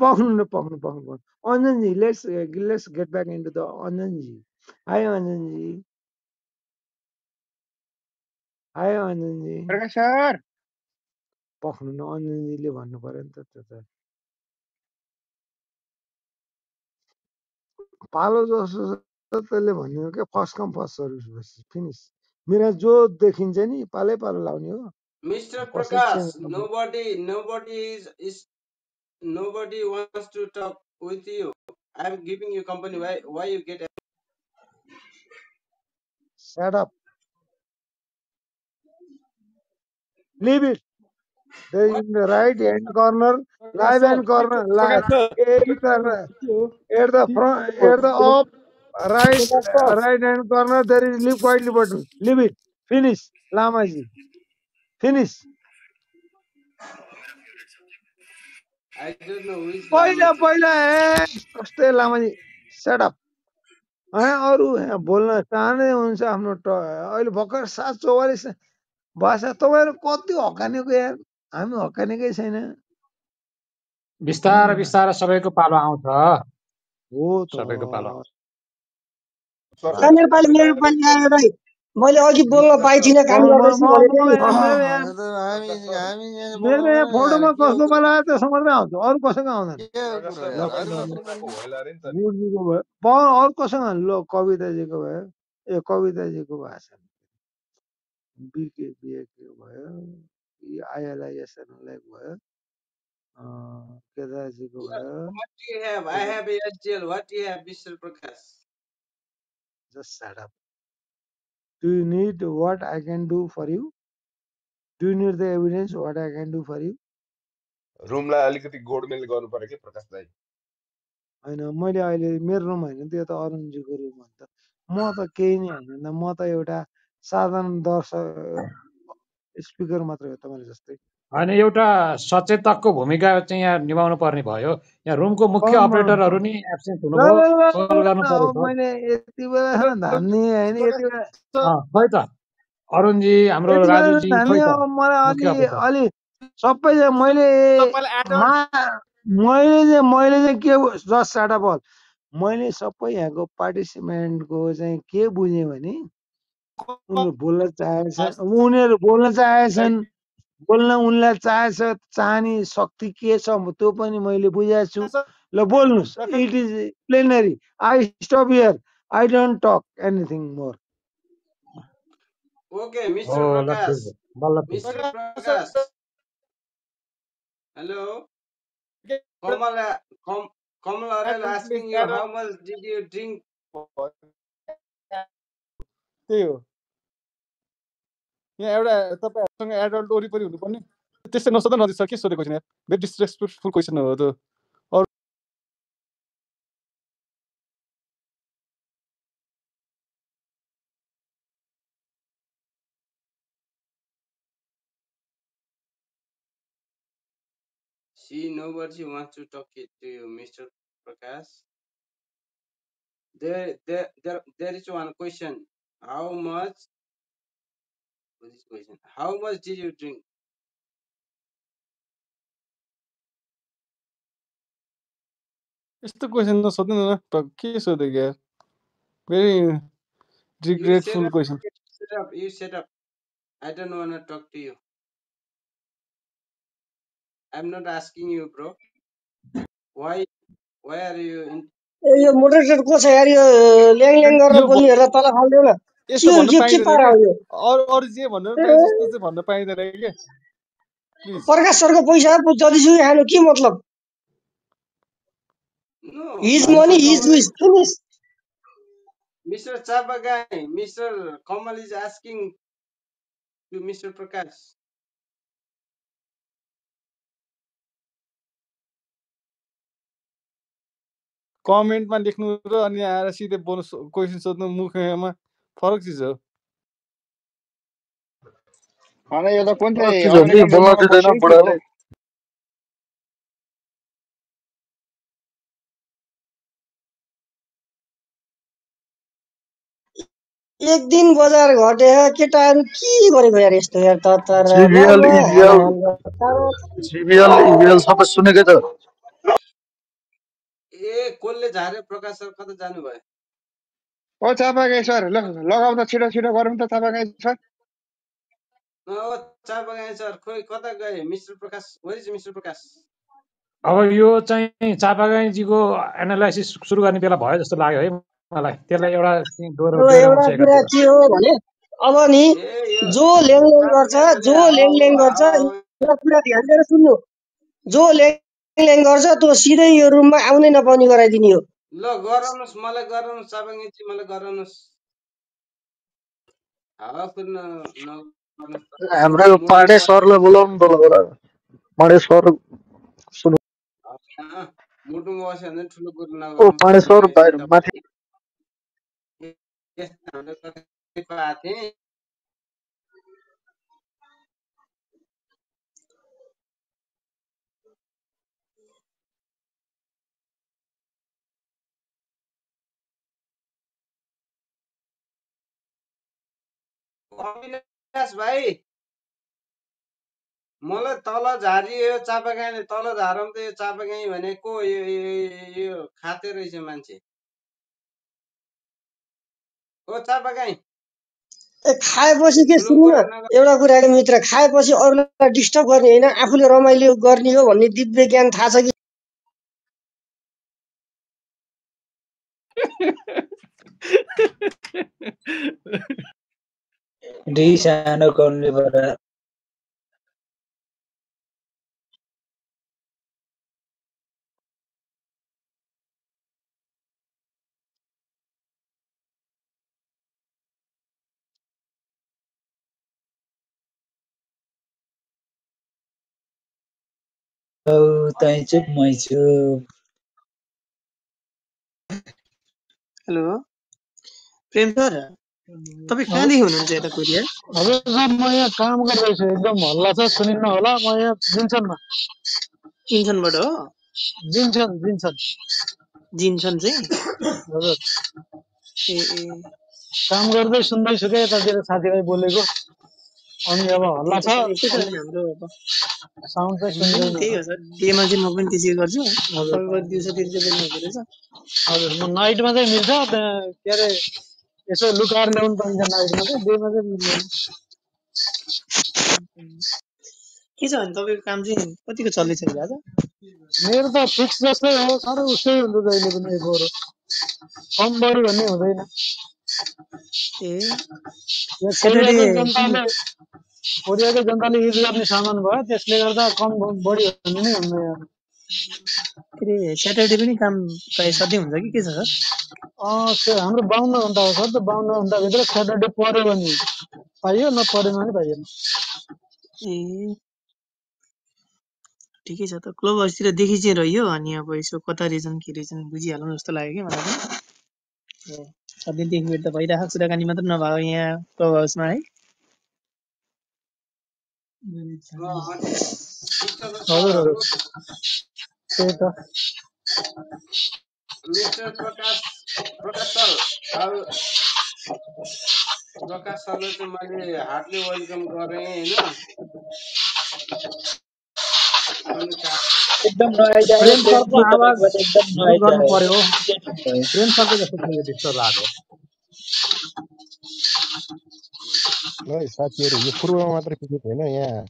पाउनु न पाउनु पाउनु पाउनु। Anjanji let's let's get back into the Anjanji hi Anjanji hi Anjanji Prakash sir! पख्नु न अञ्जनजीले भन्नु पर्यो नि त त्यो त। पालो जस्तो छ त्यसले भन्यो क्या first come first service finish मेरा जो देखिन्छ नि पालै पालो लाउने हो Mr. पछि change Prakash, nobody, nobody is, is nobody wants to talk with you. I'm giving you company. Why, why you get? Set up live it There in the right hand corner, live sir hand corner, live Prakash sir at the के हो at the front, at the up, right uh, right hand corner. There is leave quietly button. Leave it. Finish. Lamaji. Finish. पहिला. पहिला ए कस्तै लामाजी सेटअप अरू यहाँ बोल्न चाहँदै हुन्छ आफ्नो अहिले भर्खर सात चौवालिस भाषा तपाईँहरू कति हकानेको यार हामी हकानेकै छैन बिस्तारै बिस्तारै सबैको पालो आउँछ हो सबैको पालो आउँछ कहाँ मेरो पालि मेरो पालि आयो दाइ मैले अघि बोल्न पाइ थिइनँ काम म- म- गर्दैछु म- भनेको म नि यहाँ- मेरो यहाँ हामी हामी यहाँ मेरो यहाँ फोटोमा कसको बेला आयो त्यो समझमै आउँछ अरू कसैको आउँदैन के प्रकाश कुरा सर यार भन्दा अरू प्रकाशको भइला अरे नि त नि गुरुजीको भयो पवन अरू कसैको आउँदैन ल कविताजीको भयो ए कविताजीको भएको छ बिके बिएके भयो आइएलआइएसएनएलआई भयो अँ, केदारजीको भयो What do you have? I have a SDL. What do you have, Mr. Prakash? Just shut up do you need what i can do for you? Do you need the evidence what i can do for you? रुमलाई अलिकति गोडमेल गर्नु पर्यो कि प्रकाश दाई होइन मैले अहिले मेरो रुम होइन त्यो त अरुणजीको रुम हो नि त म त केही नै होइन नि त म त एउटा साधारण दर्शक स्पिकर मात्रै हो तपाईँले जस्तै होइन एउटा सचेतकको भूमिका चाहिँ यहाँ निभाउनु पर्ने भयो। यहाँ रुमको मुख्य अपरेटरहरू नि एब्सेन्ट हुनुभयो। मैले यति बेलासम्म धान्ने होइन यति बेला खै त। अरुणजी हाम्रो राजुजी मलाई अलि सबै मैले मैले चाहिँ मैले चाहिँ के जस्ट साटा बल मैले सबै यहाँको पार्टिसिपेन्टको चाहिँ के बुझेँ भने उनीहरू बोल्न चाहेछन् उनीहरू बोल्न चाहेछन्। बोल्न उनलाई चाहेछ चाहने शक्ति के छ त्यो पनि मैले बुझाएको छु ल बोल्नुहोस् it is plenary I stop here I don't talk anything more Okay, हो Mr. ल ठिक Prakash. भयो बल्ल ठिक Mr. Prakash. Hello. Kamal, uh, Kam, Kamal Arel asking you how much did you drink? त्यही हो यहाँ एउटा तपाईँहरूसँग एडल्ट वरिपरि हुनुपर्ने त्यस्तै नसोध्दा नजिक के सोधेको छैन भेरी डिसरेस्पेक्टफुल क्वेसन हो त्यो अरू nobody wants to talk it to you, Mr. Prakash. There, there, there, there is one question. How much? What is question? How much did you drink? यस्तो क्वेसन नसोध्नु न त के सोध्यो क्या very You set regretful up, question you set up, you set up. I don't want to talk to you. I'm not asking you, bro. Why, why are you in? ए, यो मोडरेटर को छ यार यो ल्याङ ल्याङ गरेर यो भ- बोल्नेहरूलाई तल यस्तो अरू अरू जे भन्नु ए, पाइन्छ यस्तो चाहिँ भन्न पाइँदैन क्या प्रकाश सरको पैसा जतिसुकै खानु के मतलब his. Money his wish finish. Chapa guy, Mr. Kamal is asking to Mr. Prakash. कमेन्टमा लेख्नु र अनि आएर सिधै बोल्नु क्वेसन सोध्नु मुखमा फरक चिज हो अनि यो कुन चाहिँ एक दिन बजार घटे केटाहरू के गरेको यार यस्तो यार तर सबै सुनेकै त। ए कसले झारे प्रकाश सर कता जानुभयो ओ चापागाई सर ल लगाउ त छिटो छिटो गरौँ त चापागाई सर ओ चापागाई सर खोइ कता गए? Mister Prakash where is mister Prakash. अब यो चाहिँ चापागाईजीको एनालाइसिस सुरु गर्ने बेला भयो जस्तो लाग्यो है मलाई। त्यसलाई एउटा कुरा के हो भने अब नि जो लेङलेङ गर्छ जो लेङलेङ गर्छ एउटा कुरा ध्यान दिएर सुन्नु। जो लेङलेङ गर्छ त्यो सिधै यो रुममा आउनै नपाउने गराइदिने हो। ल गराउनुहोस् मलाई गराउनुहोस् चापागाईजी मलाई गराउनुहोस्। हावा कुद्न हाम्रो पाण्डे सरलाई बोलाउनु पाण्डे सर मुटुमा बस्यो भने ठुलो कुरो ओ नगर्नुहोस् पाण्डे सर चापागाईजी बाहिर माथि। यस्तो थिएँ अविनाश भाइ मलाई तल झारियो यो चापागाईले तल झारौँ त यो चापागाई भनेको यो यो यो- यो खाते रहेछ मान्छे। ओ चापागाई। ए खाएपछि के सुन्नु एउटा कुरा के मित्र खाएपछि अरूलाई डिस्टर्ब गर्ने होइन आफूले रमाइलो गर्ने हो भन्ने दिव्य ज्ञान थाहा छ कि? डी सानो कन्ने बडा औ तै चुप मै चुप हेलो प्रेम सर तपाईँ कहाँदेखि हुनुहुन्छ यता कोरिया हजुर सर म यहाँ काम गर्दैछु एकदम हल्ला छ सुनिन्न होला म यहाँ जिन्सनमा। इन्सनबाट हो? जिन्सन जिन्सन। जिन्सन चाहिँ? हजुर। ए ए। काम गर्दै सुन्दैछु क्या यतातिर साथीभाइ बोलेको। अनि अब हल्ला छ। छ हाम्रो साउन्ड चाहिँ पनि त्यही सुनिँदैन हो सर। डेमा चाहिँ म पनि त्यसै गर्छु। दिउँसोतिर चाहिँ बोल्नु हुँदो रहेछ। हजुर म नाइटमा चाहिँ मिल्छ त्यहाँ के अरे यसो लुकाएर ल्याउनु पाइन्छ चाहिँ डेमा चाहिँ मिल्दैन के छ भने तपाईँको काम चाहिँ कतिको चल्दैछ आज मेरो त फिक्स जस्तै हो सर उस्तै हुन्छ जहिले पनि एकहोरो कम बढी भन्ने हुँदैन। ए। जनताले कोरियाको जनताले युज गर्ने सामान भयो त्यसले गर्दा कम बढी भन्ने नै यहाँ के अरे स्याटरडे पनि काम प्रायः सधैँ हुन्छ कि? के छ सर? हाम्रो बाहन्न घन्टा हो सर त्यो बाहन्न घन्टाभित्र स्याटरडे पऱ्यो भने पाइयो नपरेन भने पाइएन। ए ठिकै छ त। क्लब हाउसतिर देखि चाहिँ रह्यो अनि अब यसो कता रिजन के रिजन बुझिहालौँ जस्तो लाग्यो कि मलाई पनि। सधैँ त भइरहेको कुराकानी मात्र नभएको यहाँ क्लब हाउसमा है हजुर हजुर। त्यही त मिस्टर प्रकाश प्रकाश सर अब प्रकाश सरलाई चाहिँ मैले हार्डली वेलकम गरेँ होइन साथीहरू यो पूर्वमा मात्र पिकनिक होइन यहाँ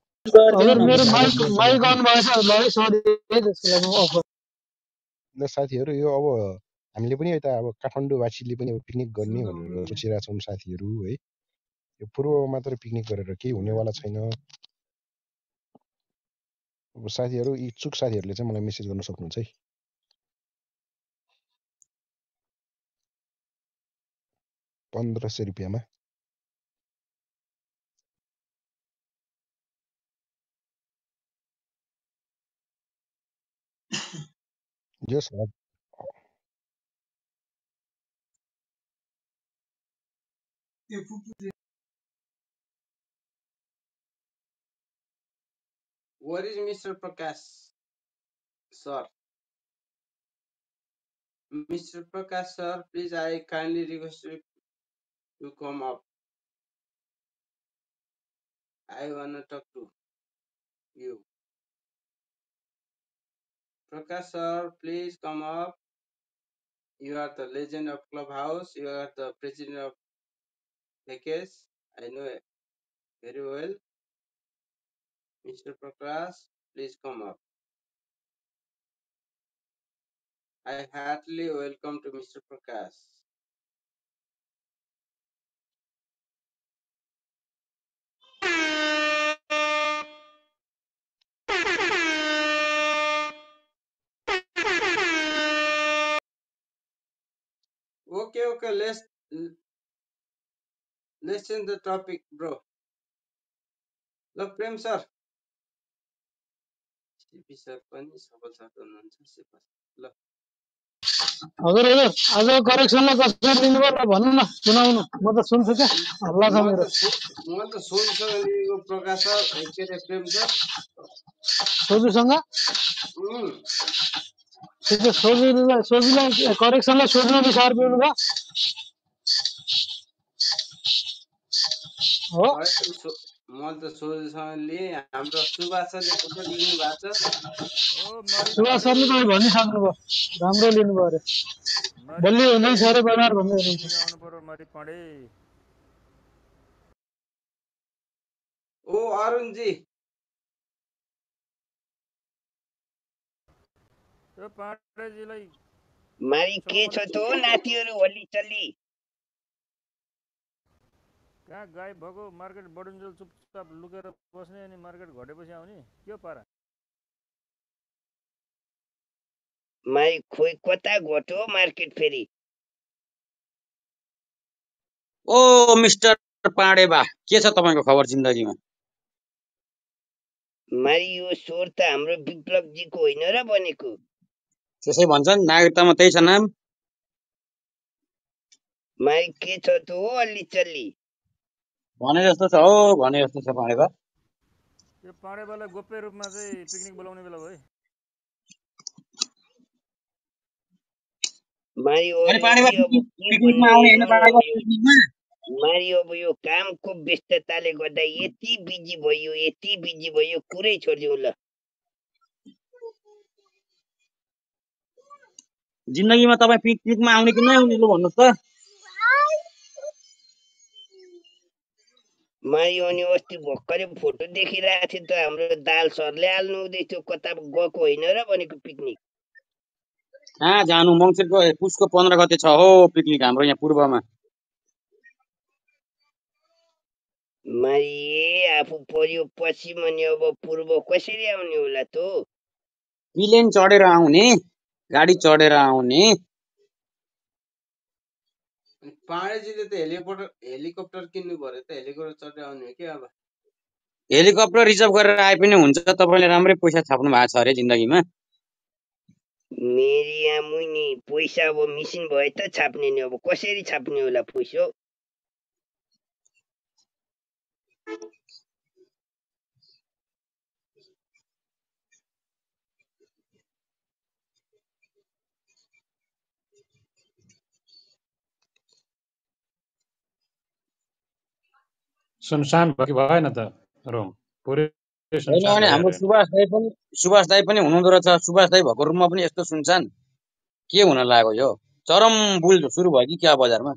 साथीहरू यो अब हामीले पनि यता अब काठमाडौँवासीले पनि अब पिकनिक गर्ने भनेर सोचिरहेका छौँ साथीहरू है। यो पूर्वमा मात्र पिकनिक गरेर केही हुनेवाला छैन। अब साथीहरू इच्छुक साथीहरूले चाहिँ मलाई मेसेज गर्न सक्नुहुन्छ है। पन्ध्र सय रुपियाँमा। Just What is Mr. Prakash, sir? Mr. Prakash, sir, please, I kindly request you to come up. I wanna talk to you. Prakash sir, please come up. You are the legend of Clubhouse. You are the president of Vekas. I know it very well. Mr. Prakash, please come up. I heartily welcome to Mr. Prakash. Okay, okay, let's let's change the topic, bro. ल प्रेम सर सिपी सर पनि सफल साथ हुनुहुन्छ सिपा ल हजुर हजुर आज करेक्सनमा कसरी लिनुभयो ल भन्नु न सुनाउनु म त सुन्छु क्या हल्ला छ मेरो म त सोझसँग लिएको प्रकाश सर ए, के अरे प्रेम सर त्यो चाहिँ सोजुलाई सोजुलाई करेक्सनलाई सोध्नु विचार पिउनु भयो हो होइन सो- मैले त सोझसँग लिएँ हाम्रो सुभाष सरले कसरी लिनु भएको छ सुभाष सरले त भनिसक्नुभयो राम्रो लिनुभयो अरे बलियो हुँदैछ अरे बजार भन्दै हुनुहुन्छ ओ अरुणजी त्यो पाण्डेजीलाई मारी के छ त हो नातिहरू होली चल्ली? कहाँ गायब भएको मार्केट बढुन्जेल चुपचाप लुकेर बस्ने अनि मार्केट घटेपछि आउने? के पारा? मारी खोइ कता घट्यो मार्केट फेरि? ओ मिस्टर पाँडे बा के छ तपाईँको खबर जिन्दगीमा? मारी यो स्वर त हाम्रो विप्लवजीको होइन र बनेको त्यसै भन्छन्। नागरिकतामा त्यही छ नाम। के छ त हो अलि चल्ली। भने जस्तो छ हो भने जस्तो छ पाँडे बा यो पाण्डेबालाई गोप्य रूपमा चाहिँ पिकनिक बोलाउने बेला भयो मारी अब यो कामको व्यस्तताले गर्दा यति बिजी भयो यति बिजी भयो कुरै छोडिदिउँ ल जिन्दगीमा तपाईँ पिकनिकमा आउने कि नआउने लु भन्नुहोस् त। मारी अनि अस्ति भर्खरै फोटो देखिरहेको थियो त हाम्रो दाल सरले हाल्नु हुँदै थियो कता गएको होइन र भनेको पिकनिक। कहाँ जानु मङ्सिरको पुसको पन्ध्र गते छ हो पिकनिक हाम्रो यहाँ पूर्वमा। मारी ए आफू पर्यो पश्चिम अनि अब पूर्व कसरी आउने होला त? प्लेन चढेर आउने। गाडी चढेर आउने। अनि पाण्डेजीले त हेलिकप्टर हेलिकप्टर किन्नु पर्यो त हेलिकप्टर चढेर आउने हो कि अब? हेलिकप्टर रिजर्भ गरेर आए पनि हुन्छ तपाईँले राम्रै पैसा छाप्नु भएको छ अरे जिन्दगीमा। मेरी आमुई नि पैसा अब मिसिन भए त छाप्ने नि अब कसरी छाप्ने होला पैसा? सुनसान भयो कि भएन त रुम? पुरै सुनसान हाम्रो सुभाष दाई पनि सुभाष दाई पनि हुनुहुँदो रहेछ। सुभाष दाई भएको रुममा पनि यस्तो सुन्छन् के हुन लाग्यो यो? चरम बुल सुरु भयो कि क्या बजारमा?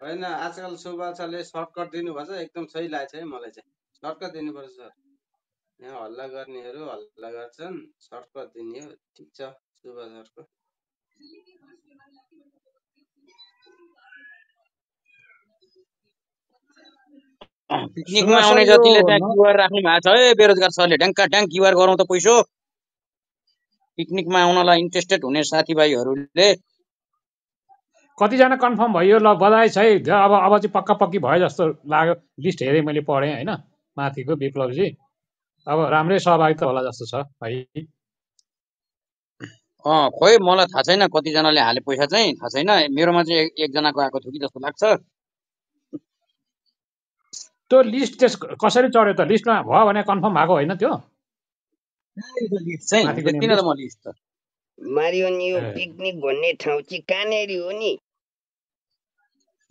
होइन आजकल सुभाषले सर्टकट दिनुभएको छ एकदम सही लागेको छ है मलाई चाहिँ। सर्टकट दिनुपर्छ सर। यहाँ हल्ला गर्नेहरू हल्ला गर्छन्। सर्टकट दिने हो। ठिक छ सुभाष पिकनिकमा आउने जतिले त्यहाँ क्युआर राख्नु भएको छ। है बेरोजगार सरले ड्याङ्का ड्याङ्क क्युआर गरौँ त पैसो। पिकनिकमा आउनलाई इन्ट्रेस्टेड हुने साथीभाइहरूले। कतिजना कन्फर्म भयो ल बधाई छ है। अब अब चाहिँ पक्का पक्की भयो जस्तो लाग्यो। लिस्ट हेरेँ मैले पढेँ होइन? माथिको विप्लवजी। अब राम्रै सहभागिता होला जस्तो छ है अँ खोइ मलाई थाहा छैन कतिजनाले हाले पैसा चाहिँ। थाहा छैन। मेरोमा चाहिँ एक- एकजनाको आएको थियो कि जस्तो लाग्छ। त्यो लिस्ट त्यस कसरी चढ्यो त? लिस्टमा भयो भने कन्फर्म भएको होइन त्यो। लिस्ट चाहिँ माथिको नेम देखिनँ त लिस्ट म लिस्ट त। मारियो नि यो ए। पिकनिक भन्ने ठाउँ चाहिँ कहाँनिर हो नि?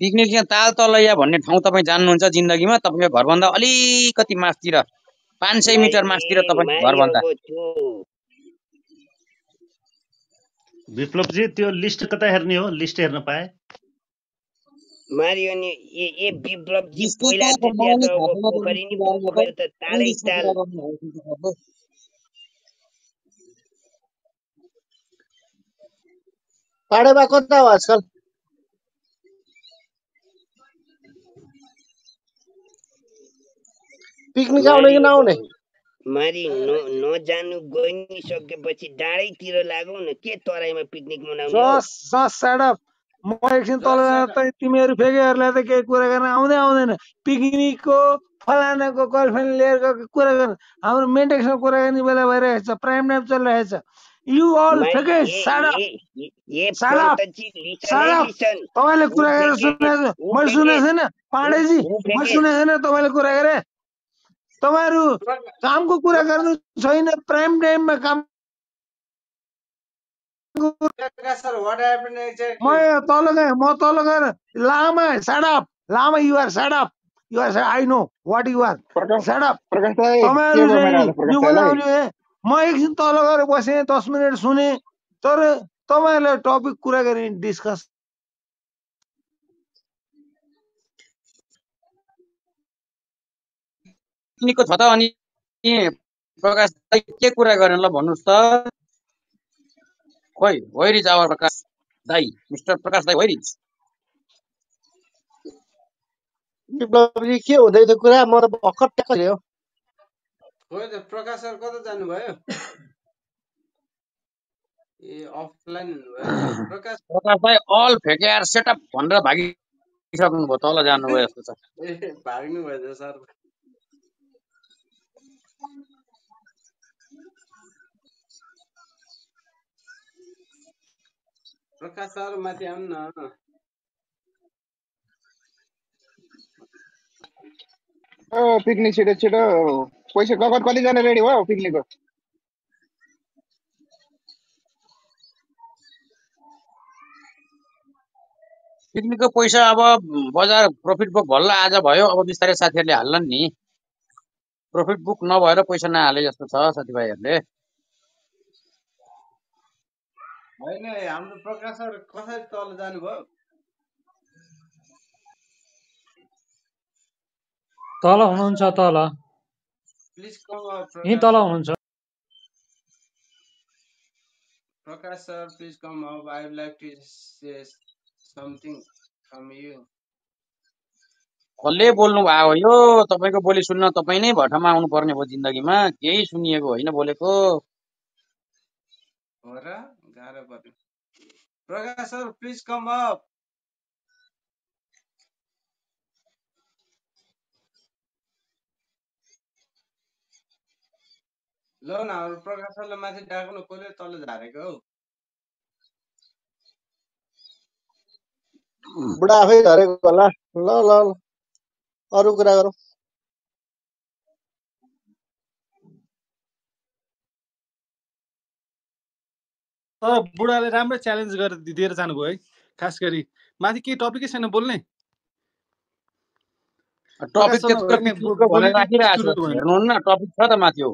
पिकनिक यहाँ ताल तलैया भन्ने ठाउँ तपाईँ जान्नुहुन्छ जिन्दगीमा। तपाईँको घरभन्दा अलिकति मासतिर पाँच सय मिटर मासतिर तपाईँको घरभन्दा। विप्लवजी त्यो लिस्ट कता हेर्ने हो? लिस्ट हेर्न पाए। मारियो नि ए ए विप्लवजी लिस्टै पहिला त पोखरी नि पोखरी त छ तपाईँले? पाडेबा कता हो आजकल पिकनिक आउने कि नआउने मारि नजानु गइ सकेपछि डाँडैतिर लागौँ न के तराईमा पिकनिक मनाउने म एकछिन तल त तिमीहरू फेकेहरूलाई त केही कुरा गर्न आउँदै आउँदैन। पिकनिकको फलानाको गर्लफ्रेन्ड लिएर गएको कुरा गर्न। हाम्रो मेन्टेक्समा कुरा गर्ने बेला भइरहेको छ प्राइम टाइम चलिरहेको छ। यु अल लिसन तपाईँले कुरा गरेर सुनेको मैले सुनेको छैन। पाण्डेजी मैले सुनेको छैन तपाईँले कुरा गरे। तपाईँहरू कामको कुरा गर्नु छैन। प्राइम टाइममा काम म तल गएँ म तल गएर Lama shut up Lama you're shut up you're I know what you're shut up तपाईँहरू म एकछिन तल गएर बसेँ दस मिनट सुने तर तपाईँहरूले टपिक कुरा गरेँ डिस्कस छ त अनि प्रकाश के कुरा गरेन ल भन्नुहोस् त खोइ वेयर इज आवर प्रकाश दाई मिस्टर प्रकाश दाई वेयर इज विप्लवजी के हुँदै थियो कुरा म त भर्खर ट्याक्क हो खोइ त प्रकाश सर कता जानुभयो ए अफलाइन हुनुभयो प्रकाश प्रकाश दाई अल फेके आर सेटअप भनेर भागिसक्नुभयो तल जानुभयो जस्तो छ ए भाग्नु भएछ सर प्रकाश सर माथि आउनु न। ओ पिकनिक छिटो छिटो। पैसा गगन कतिजना रेडी भयो पिकनिकको? पिकनिकको पैसा अब बजार प्रफिट बुक बल्ल आज भयो अब बिस्तारै साथीहरूले हाल्लान् नि। प्रफिट बुक नभएर पैसा नहाले जस्तो छ साथीभाइहरूले। होइन हाम्रो प्रकाश सर कसरी तल जानुभयो? तल हुनुहुन्छ तल। प्लिज कम यहीँ तल हुनुहुन्छ। Prakash sir please come I would like to say something from you. कसले बोल्नु भएको यो तपाईँको बोली सुन्न तपाईँ नै भटमा आउनु पर्ने भयो जिन्दगीमा। केही सुनिएको होइन बोलेको। हो र? गाह्रो Prakash sir please come up ल न हाम्रो प्रकाश सरलाई माथि डाक्नु कसले तल झारेको हौ। बुढा आफै झरेको होला। ल ल अरू कुरा गरौँ। तर बुढाले राम्रो च्यालेन्ज गरेर दिएर जानुभयो है। खास गरी माथि केही टपिकै छैन बोल्ने? छ। टपिक छ त माथि हो।